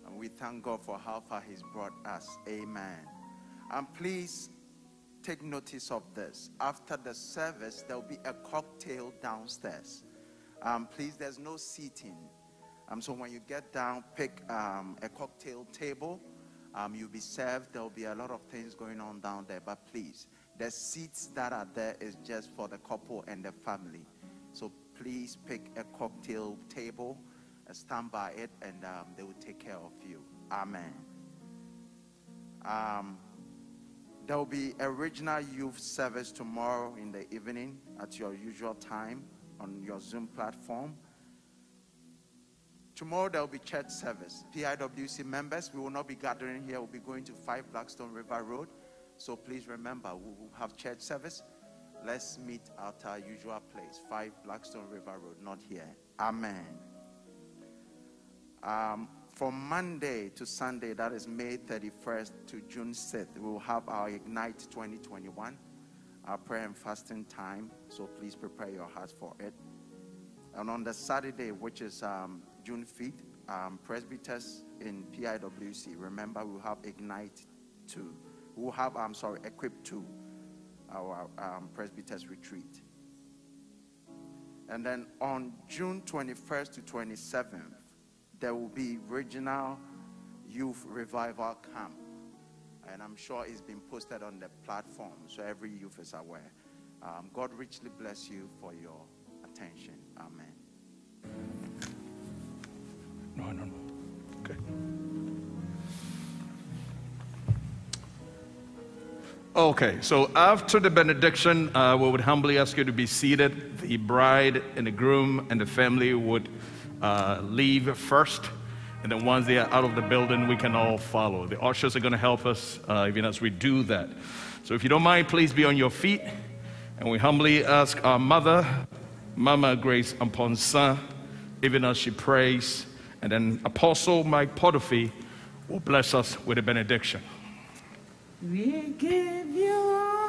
And we thank God for how far He's brought us. Amen. And please take notice of this. After the service, there'll be a cocktail downstairs. Um, please, there's no seating. Um, so when you get down, pick um, a cocktail table. Um, you'll be served. There'll be a lot of things going on down there. But please, the seats that are there is just for the couple and the family. So please pick a cocktail table, uh, stand by it, and um, they will take care of you. Amen. There will be a regional youth service tomorrow in the evening at your usual time on your Zoom platform. Tomorrow there will be church service. PIWC members, we will not be gathering here. We'll be going to 5 Blackstone River Road. So please remember, we will have church service. Let's meet at our usual place, 5 Blackstone River Road, not here. Amen. Um, from Monday to Sunday, that is May 31st to June 6th, we will have our Ignite 2021, our prayer and fasting time. So please prepare your hearts for it. And on the Saturday, which is um, June 5th, um, presbyters in PIWC, remember we'll have Ignite 2. We'll have, I'm sorry, Equip 2 our um, presbyters retreat. And then on June 21st to 27th, there will be regional youth revival camp. And I'm sure it's been posted on the platform, so every youth is aware. Um, God richly bless you for your attention. Amen. No, no, no. Okay. Okay, so after the benediction, uh, we would humbly ask you to be seated. The bride and the groom and the family would uh, leave first. And then once they are out of the building, we can all follow. The ushers are going to help us uh, even as we do that. So if you don't mind, please be on your feet. And we humbly ask our mother, Mama Grace Amponsah, even as she prays. And then Apostle Mike Potiphar will bless us with a benediction. We give you all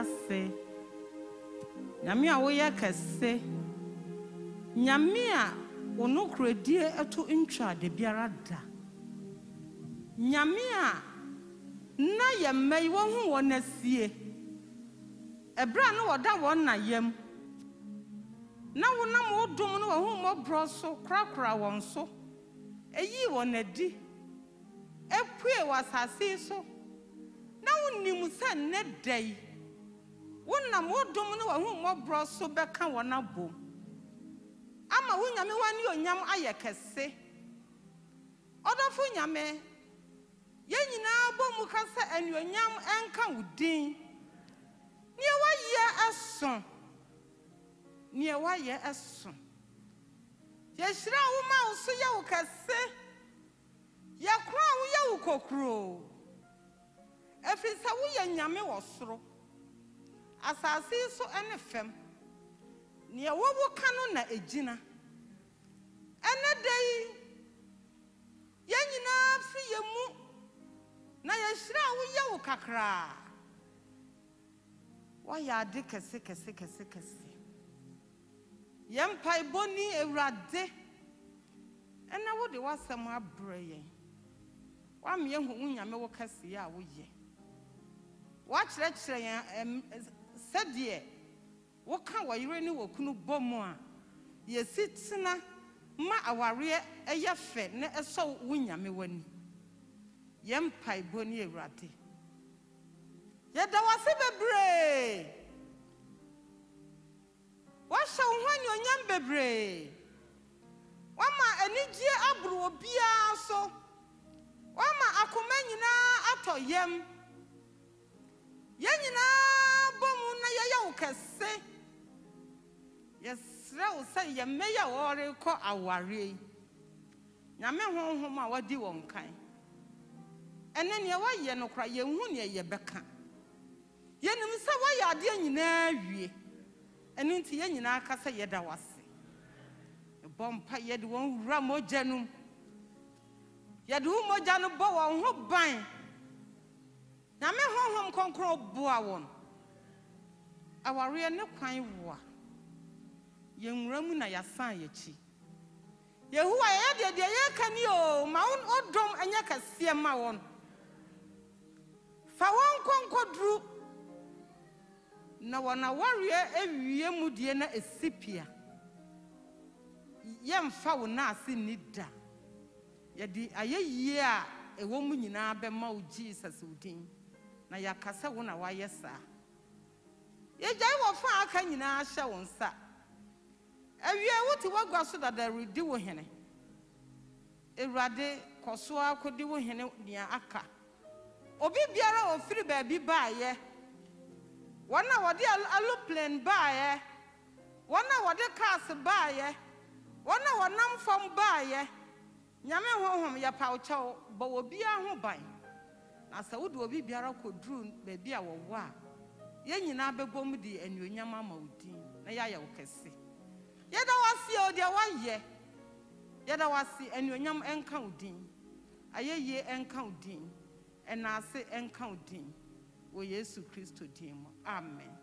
ase. Nyame a woyɛ kɛse. Nyame a wo nokoradie ɛto ntwa da biara da. Nyame a na yɛ mma yi wɔhu wɔn asie. Ɛberɛ a na wɔda wɔn na yam na wonam wo dom no wɔho mmɔborɔ so korakora wɔn so ɛyii wɔn adi ɛpue wɔ asase yi so na wonim sɛ nnɛ da yi wonam wodom ne w'ahummɔborɔ so bɛka wɔn abom ama wo nyame w'ane onyam ayɛ kɛse. Ɔdɔfo nyame yɛn nyinaa bɔ mu ka sɛ anuonyam ɛnka wo din. Neɛ woayɛ ɛso neɛ woayɛ ɛso. Yɛhyira wo ma wo so yɛ wo kɛse. Yɛkora a woyɛ wo kokuroo ɛfiri sɛ woyɛ nyame wɔ soro. Asase yi so ne fam. Nea wɔwo ka no na ɛgyina ɛnɛ da yi yɛn nyinaa fi yɛ mu na yɛhyira a woyɛ wo kakraa woayɛ ade kɛse kɛse kɛse kɛse. Yɛn mpaebɔ ni awurade. Ɛna wode w'asɛm abrɛ yɛn. Woama yɛhu nyame wo kɛseɛ a woyɛ. Woakyerɛkyerɛ yɛn sɛdeɛ woka wɔ ne wɔ bɔ mu a yɛsi tena ma awareɛ ɛyɛ fɛ na ɛsɔ wo nyame w'ani. Yɛn mpaebɔ ne awurade. Yɛda wase bebree. Woahyɛ wo ho anuonyam bebree. Woama anigye aboro obiara so. Woama akoma nyinaa atɔ yam. Yɛn nyinaa yɛyɛ wo kɛse. Yɛsrɛ wo sɛ yɛmmɛyɛ wɔrekɔ awareɛ yi. Nyame honhom a wadi wɔn kan. Ɛne neɛ woayɛ no kora yɛnhu neɛ yɛbɛka. Yɛnim sɛ woayɛ adeɛ nyinaa wie. Ɛno nti yɛn nyinaa ka sɛ yɛda wase ɛbɔ mpa yɛde wɔn wura mogya no mu yɛde wo mogya no bɔ wɔn ho ban. Nyame honhom kronkron boa wɔn. Awareɛ ne kwan woa yɛnwura mu na yɛasan yɛkyi yehowa yɛyɛ deɛ deɛ yɛreka ni o. Ma wo ɔdɔm ɛnyɛ kɛseɛ ma wɔn. Fa wɔn nkɔnkɔduru na wɔn awareɛ awie mu deɛ na ɛsi pia. Yɛmfa wo naase nni da. Yɛde ayɛyie a ɛwɔ mu nyinaa bɛma wo jesus wo na yɛaka sɛ wo na woayɛ saa yɛgyae wɔ fa a aka nyinaa hyɛ wo nsa. Awie wote woagua so dada redi wo hene. Awurade kɔ so a kɔdi wo hene nea aka. Obi biara a baabi baayɛ. Wɔn a wɔde al- aloplan baayɛ. Wɔn a wɔde cars baayɛ. Wɔn a wɔnam fam baayɛ. Nyame honhom yɛpa wo kyɛw. Bɔ wɔ biara ho ban. Na sɛ wode obi biara kɔduru baabi a wɔwɔ a yɛn nyinaa bɛbɔ mu ama wo din na yɛayɛ wo kɛse. Yɛda o deɛ yɛda ɛnka wo din. Ayɛyie ɛnka wo din. Ɛnaase ɛnka wo din. Wɔ yesu kristo din mu. Amen.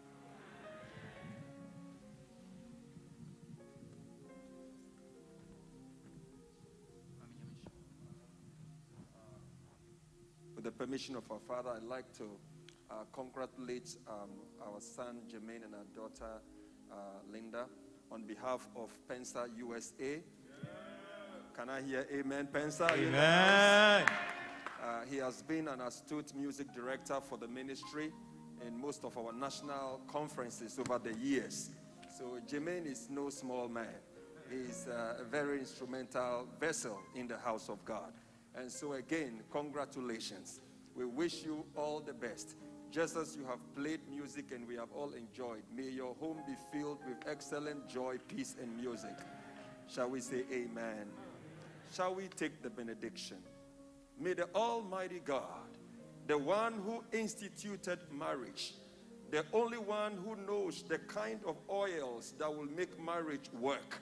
With the permission of our father, I'd like to uh, congratulate um, our son Jermaine and our daughter uh, Linda on behalf of Pensa USA. Can I hear amen, Pensa? Amen. Uh, he has been an astute music director for the ministry in most of our national conferences over the years. So Jermaine is no small man. He's uh, a very instrumental vessel in the house of God. And so again, congratulations. We wish you all the best. Just as you have played music and we have all enjoyed, may your home be filled with excellent joy, peace, and music. Shall we say amen? Shall we take the benediction? May the Almighty God, the one who instituted marriage, the only one who knows the kind of oils that will make marriage work,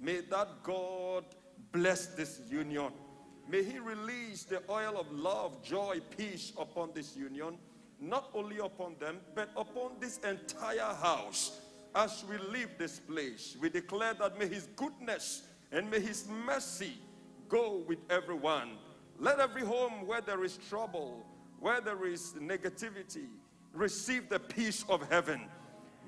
may that God bless this union. May He release the oil of love, joy, peace upon this union, not only upon them, but upon this entire house. As we leave this place, we declare that may His goodness and may His mercy go with everyone. Let every home where there is trouble, where there is negativity, receive the peace of heaven.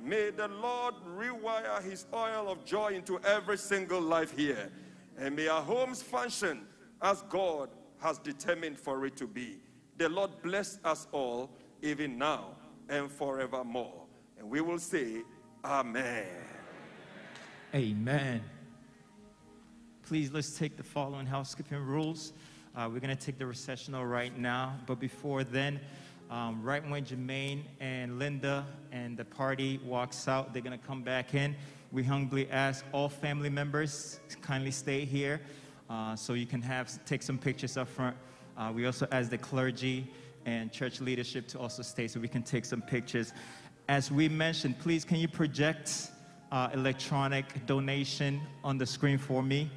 May the Lord rewire his oil of joy into every single life here. And may our homes function as God has determined for it to be. The Lord bless us all, even now and forevermore. And we will say, Amen. Amen. Please, let's take the following housekeeping rules. Uh, we're going to take the recessional right now, but before then, um, right when Jermaine and Linda and the party walks out, they're going to come back in. We humbly ask all family members kindly stay here uh, so you can have take some pictures up front. Uh, we also ask the clergy and church leadership to also stay so we can take some pictures. As we mentioned, please can you project uh, electronic donation on the screen for me?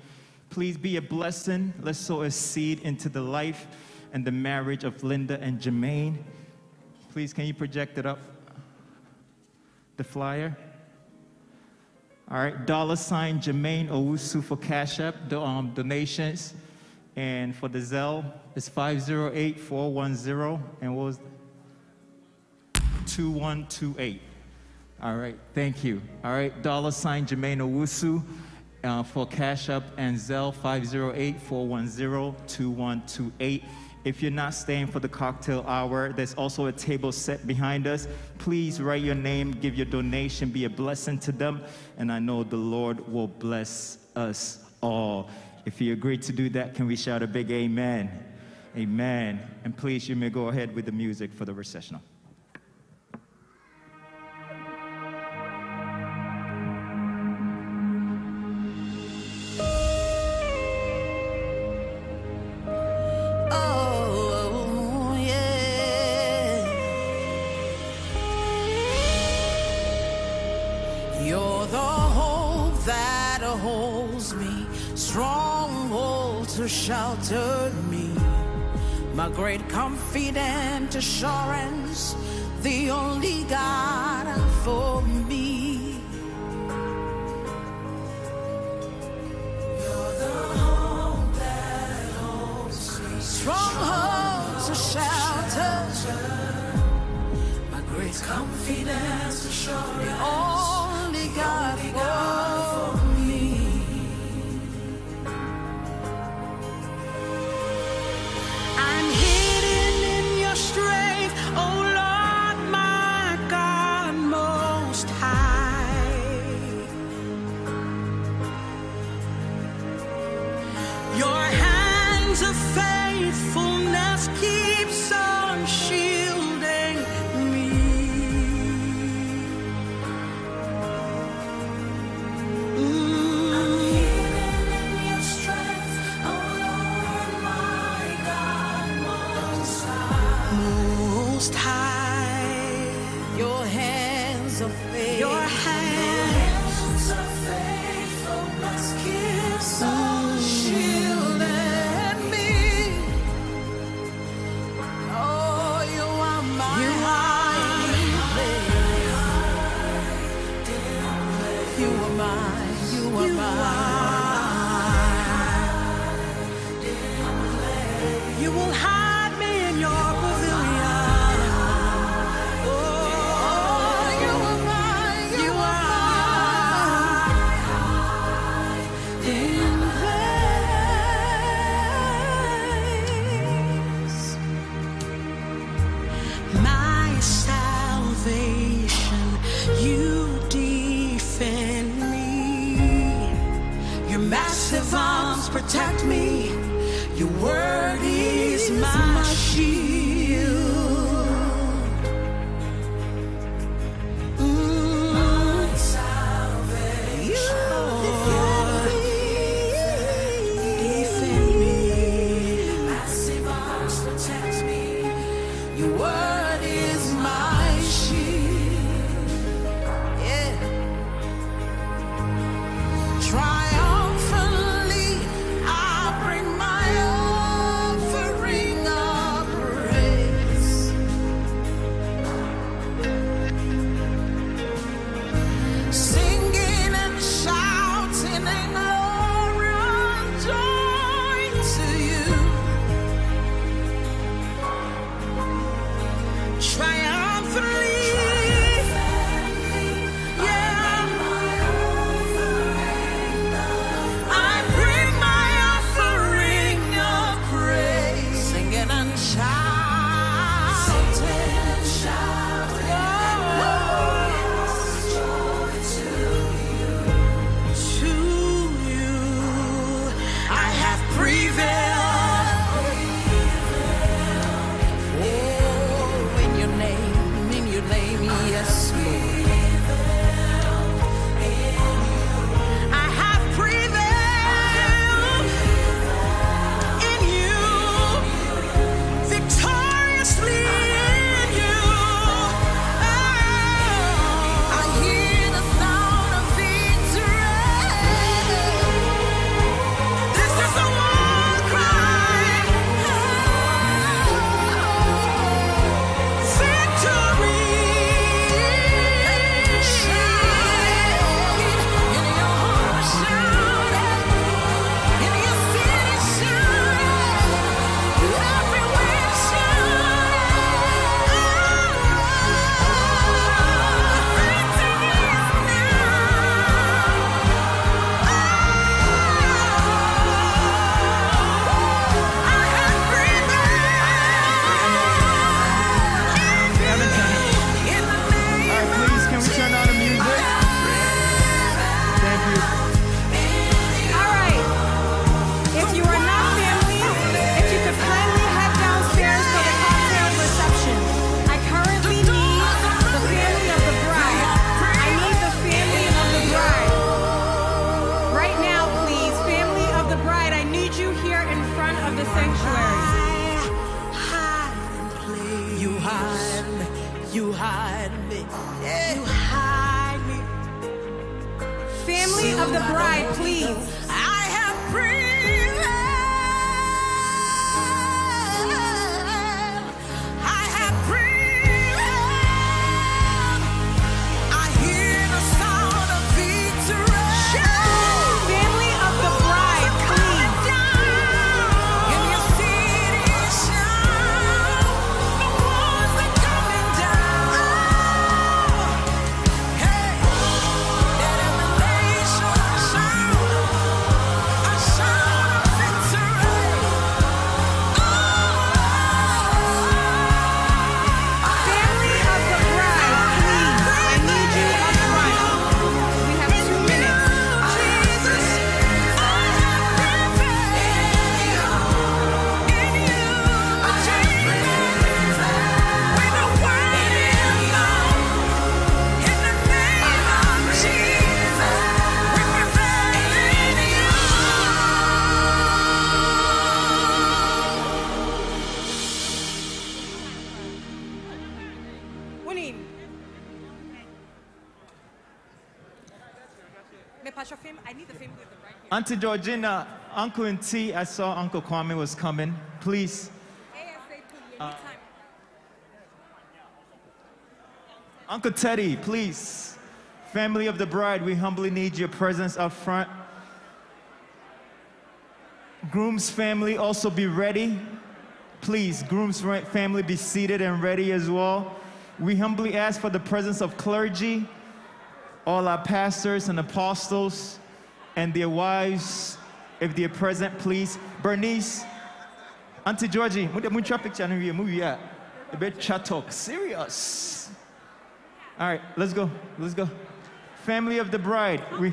Please be a blessing. Let's sow a seed into the life and the marriage of Linda and Jermaine. Please, can you project it up? The flyer. All right, dollar sign Jermaine Owusu for Cash App do- um, donations. And for the Zelle, it's 508 410. And what was 2128. All right, thank you. All right, dollar sign Jermaine Owusu uh, for Cash App and Zelle 508 410 2128. If you're not staying for the cocktail hour, there's also a table set behind us. Please write your name, give your donation, be a blessing to them, and I know the Lord will bless us all. If you agree to do that, can we shout a big amen? Amen. And please, you may go ahead with the music for the recessional. Oh, yeah. You're the hope that holds me, stronghold to shelter me. My great confident assurance, the only God for me. You're the hope that holds me, stronghold to shelter. My great confidence assurance, Auntie Georgina, Uncle and T, I saw Uncle Kwame was coming. Please. Uh, Uncle Teddy, please. Family of the bride, we humbly need your presence up front. Groom's family, also be ready. Please, groom's family, be seated and ready as well. We humbly ask for the presence of clergy, all our pastors and apostles, and their wives, if they're present, please. Bernice, Auntie Georgie, move your picture and we move. A bit chat talk, serious. All right, let's go, let's go. Family of the bride, we,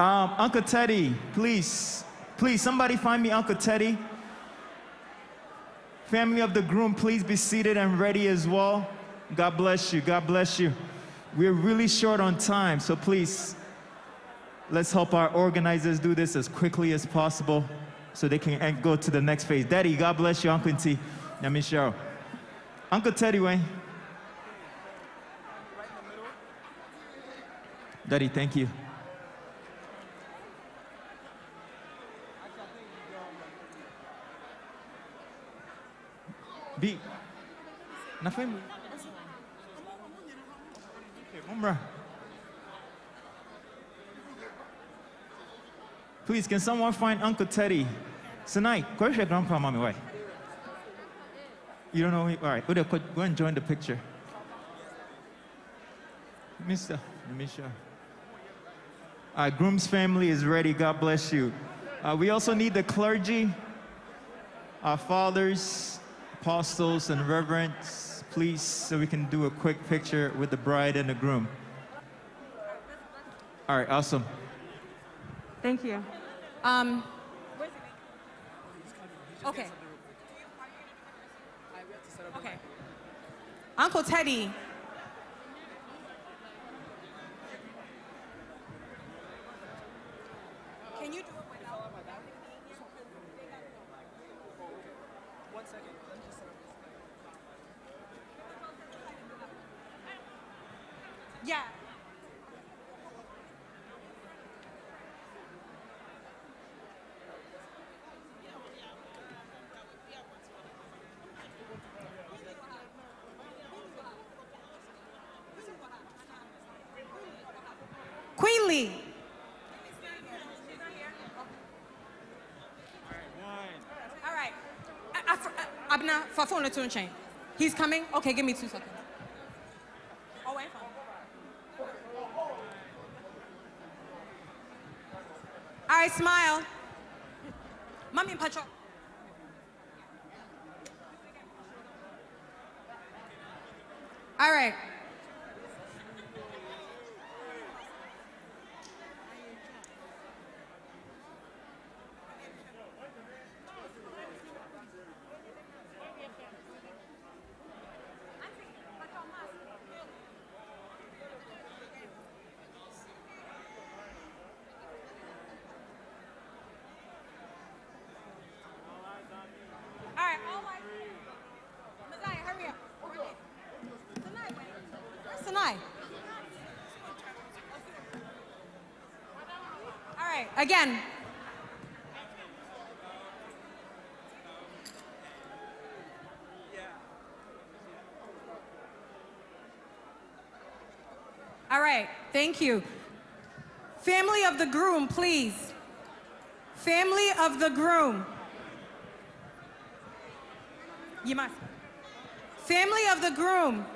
um, Uncle Teddy, please, please, somebody find me Uncle Teddy. Family of the groom, please be seated and ready as well. God bless you, God bless you. We're really short on time, so please, let's help our organizers do this as quickly as possible so they can go to the next phase. Daddy, God bless you, Uncle T. Yamisho. Uncle Teddy Wayne. Daddy, thank you. B. Na family. Okay, Mumra. Please, can someone find Uncle Teddy? Tonight, where's your grandpa, mommy? Why? You don't know me? All right, go there, go and join the picture. Mister, Misha. Our groom's family is ready. God bless you. Uh, we also need the clergy, our fathers, apostles, and reverends, please, so we can do a quick picture with the bride and the groom. All right, awesome. Thank you. Um, okay. Okay. Uncle Teddy. Can you do it without? One second. Yeah. Queen Lee. All right. I, I, I, Abna, for phone to chain. He's coming. Okay, give me two seconds. Oh. All right, smile. Mommy and Pacho. All right. All right, all right. Messiah, hurry up. Tonight, wait. Where's Sinai? Again. All right, thank you. Family of the groom, please. Family of the groom. You must. Family of the groom.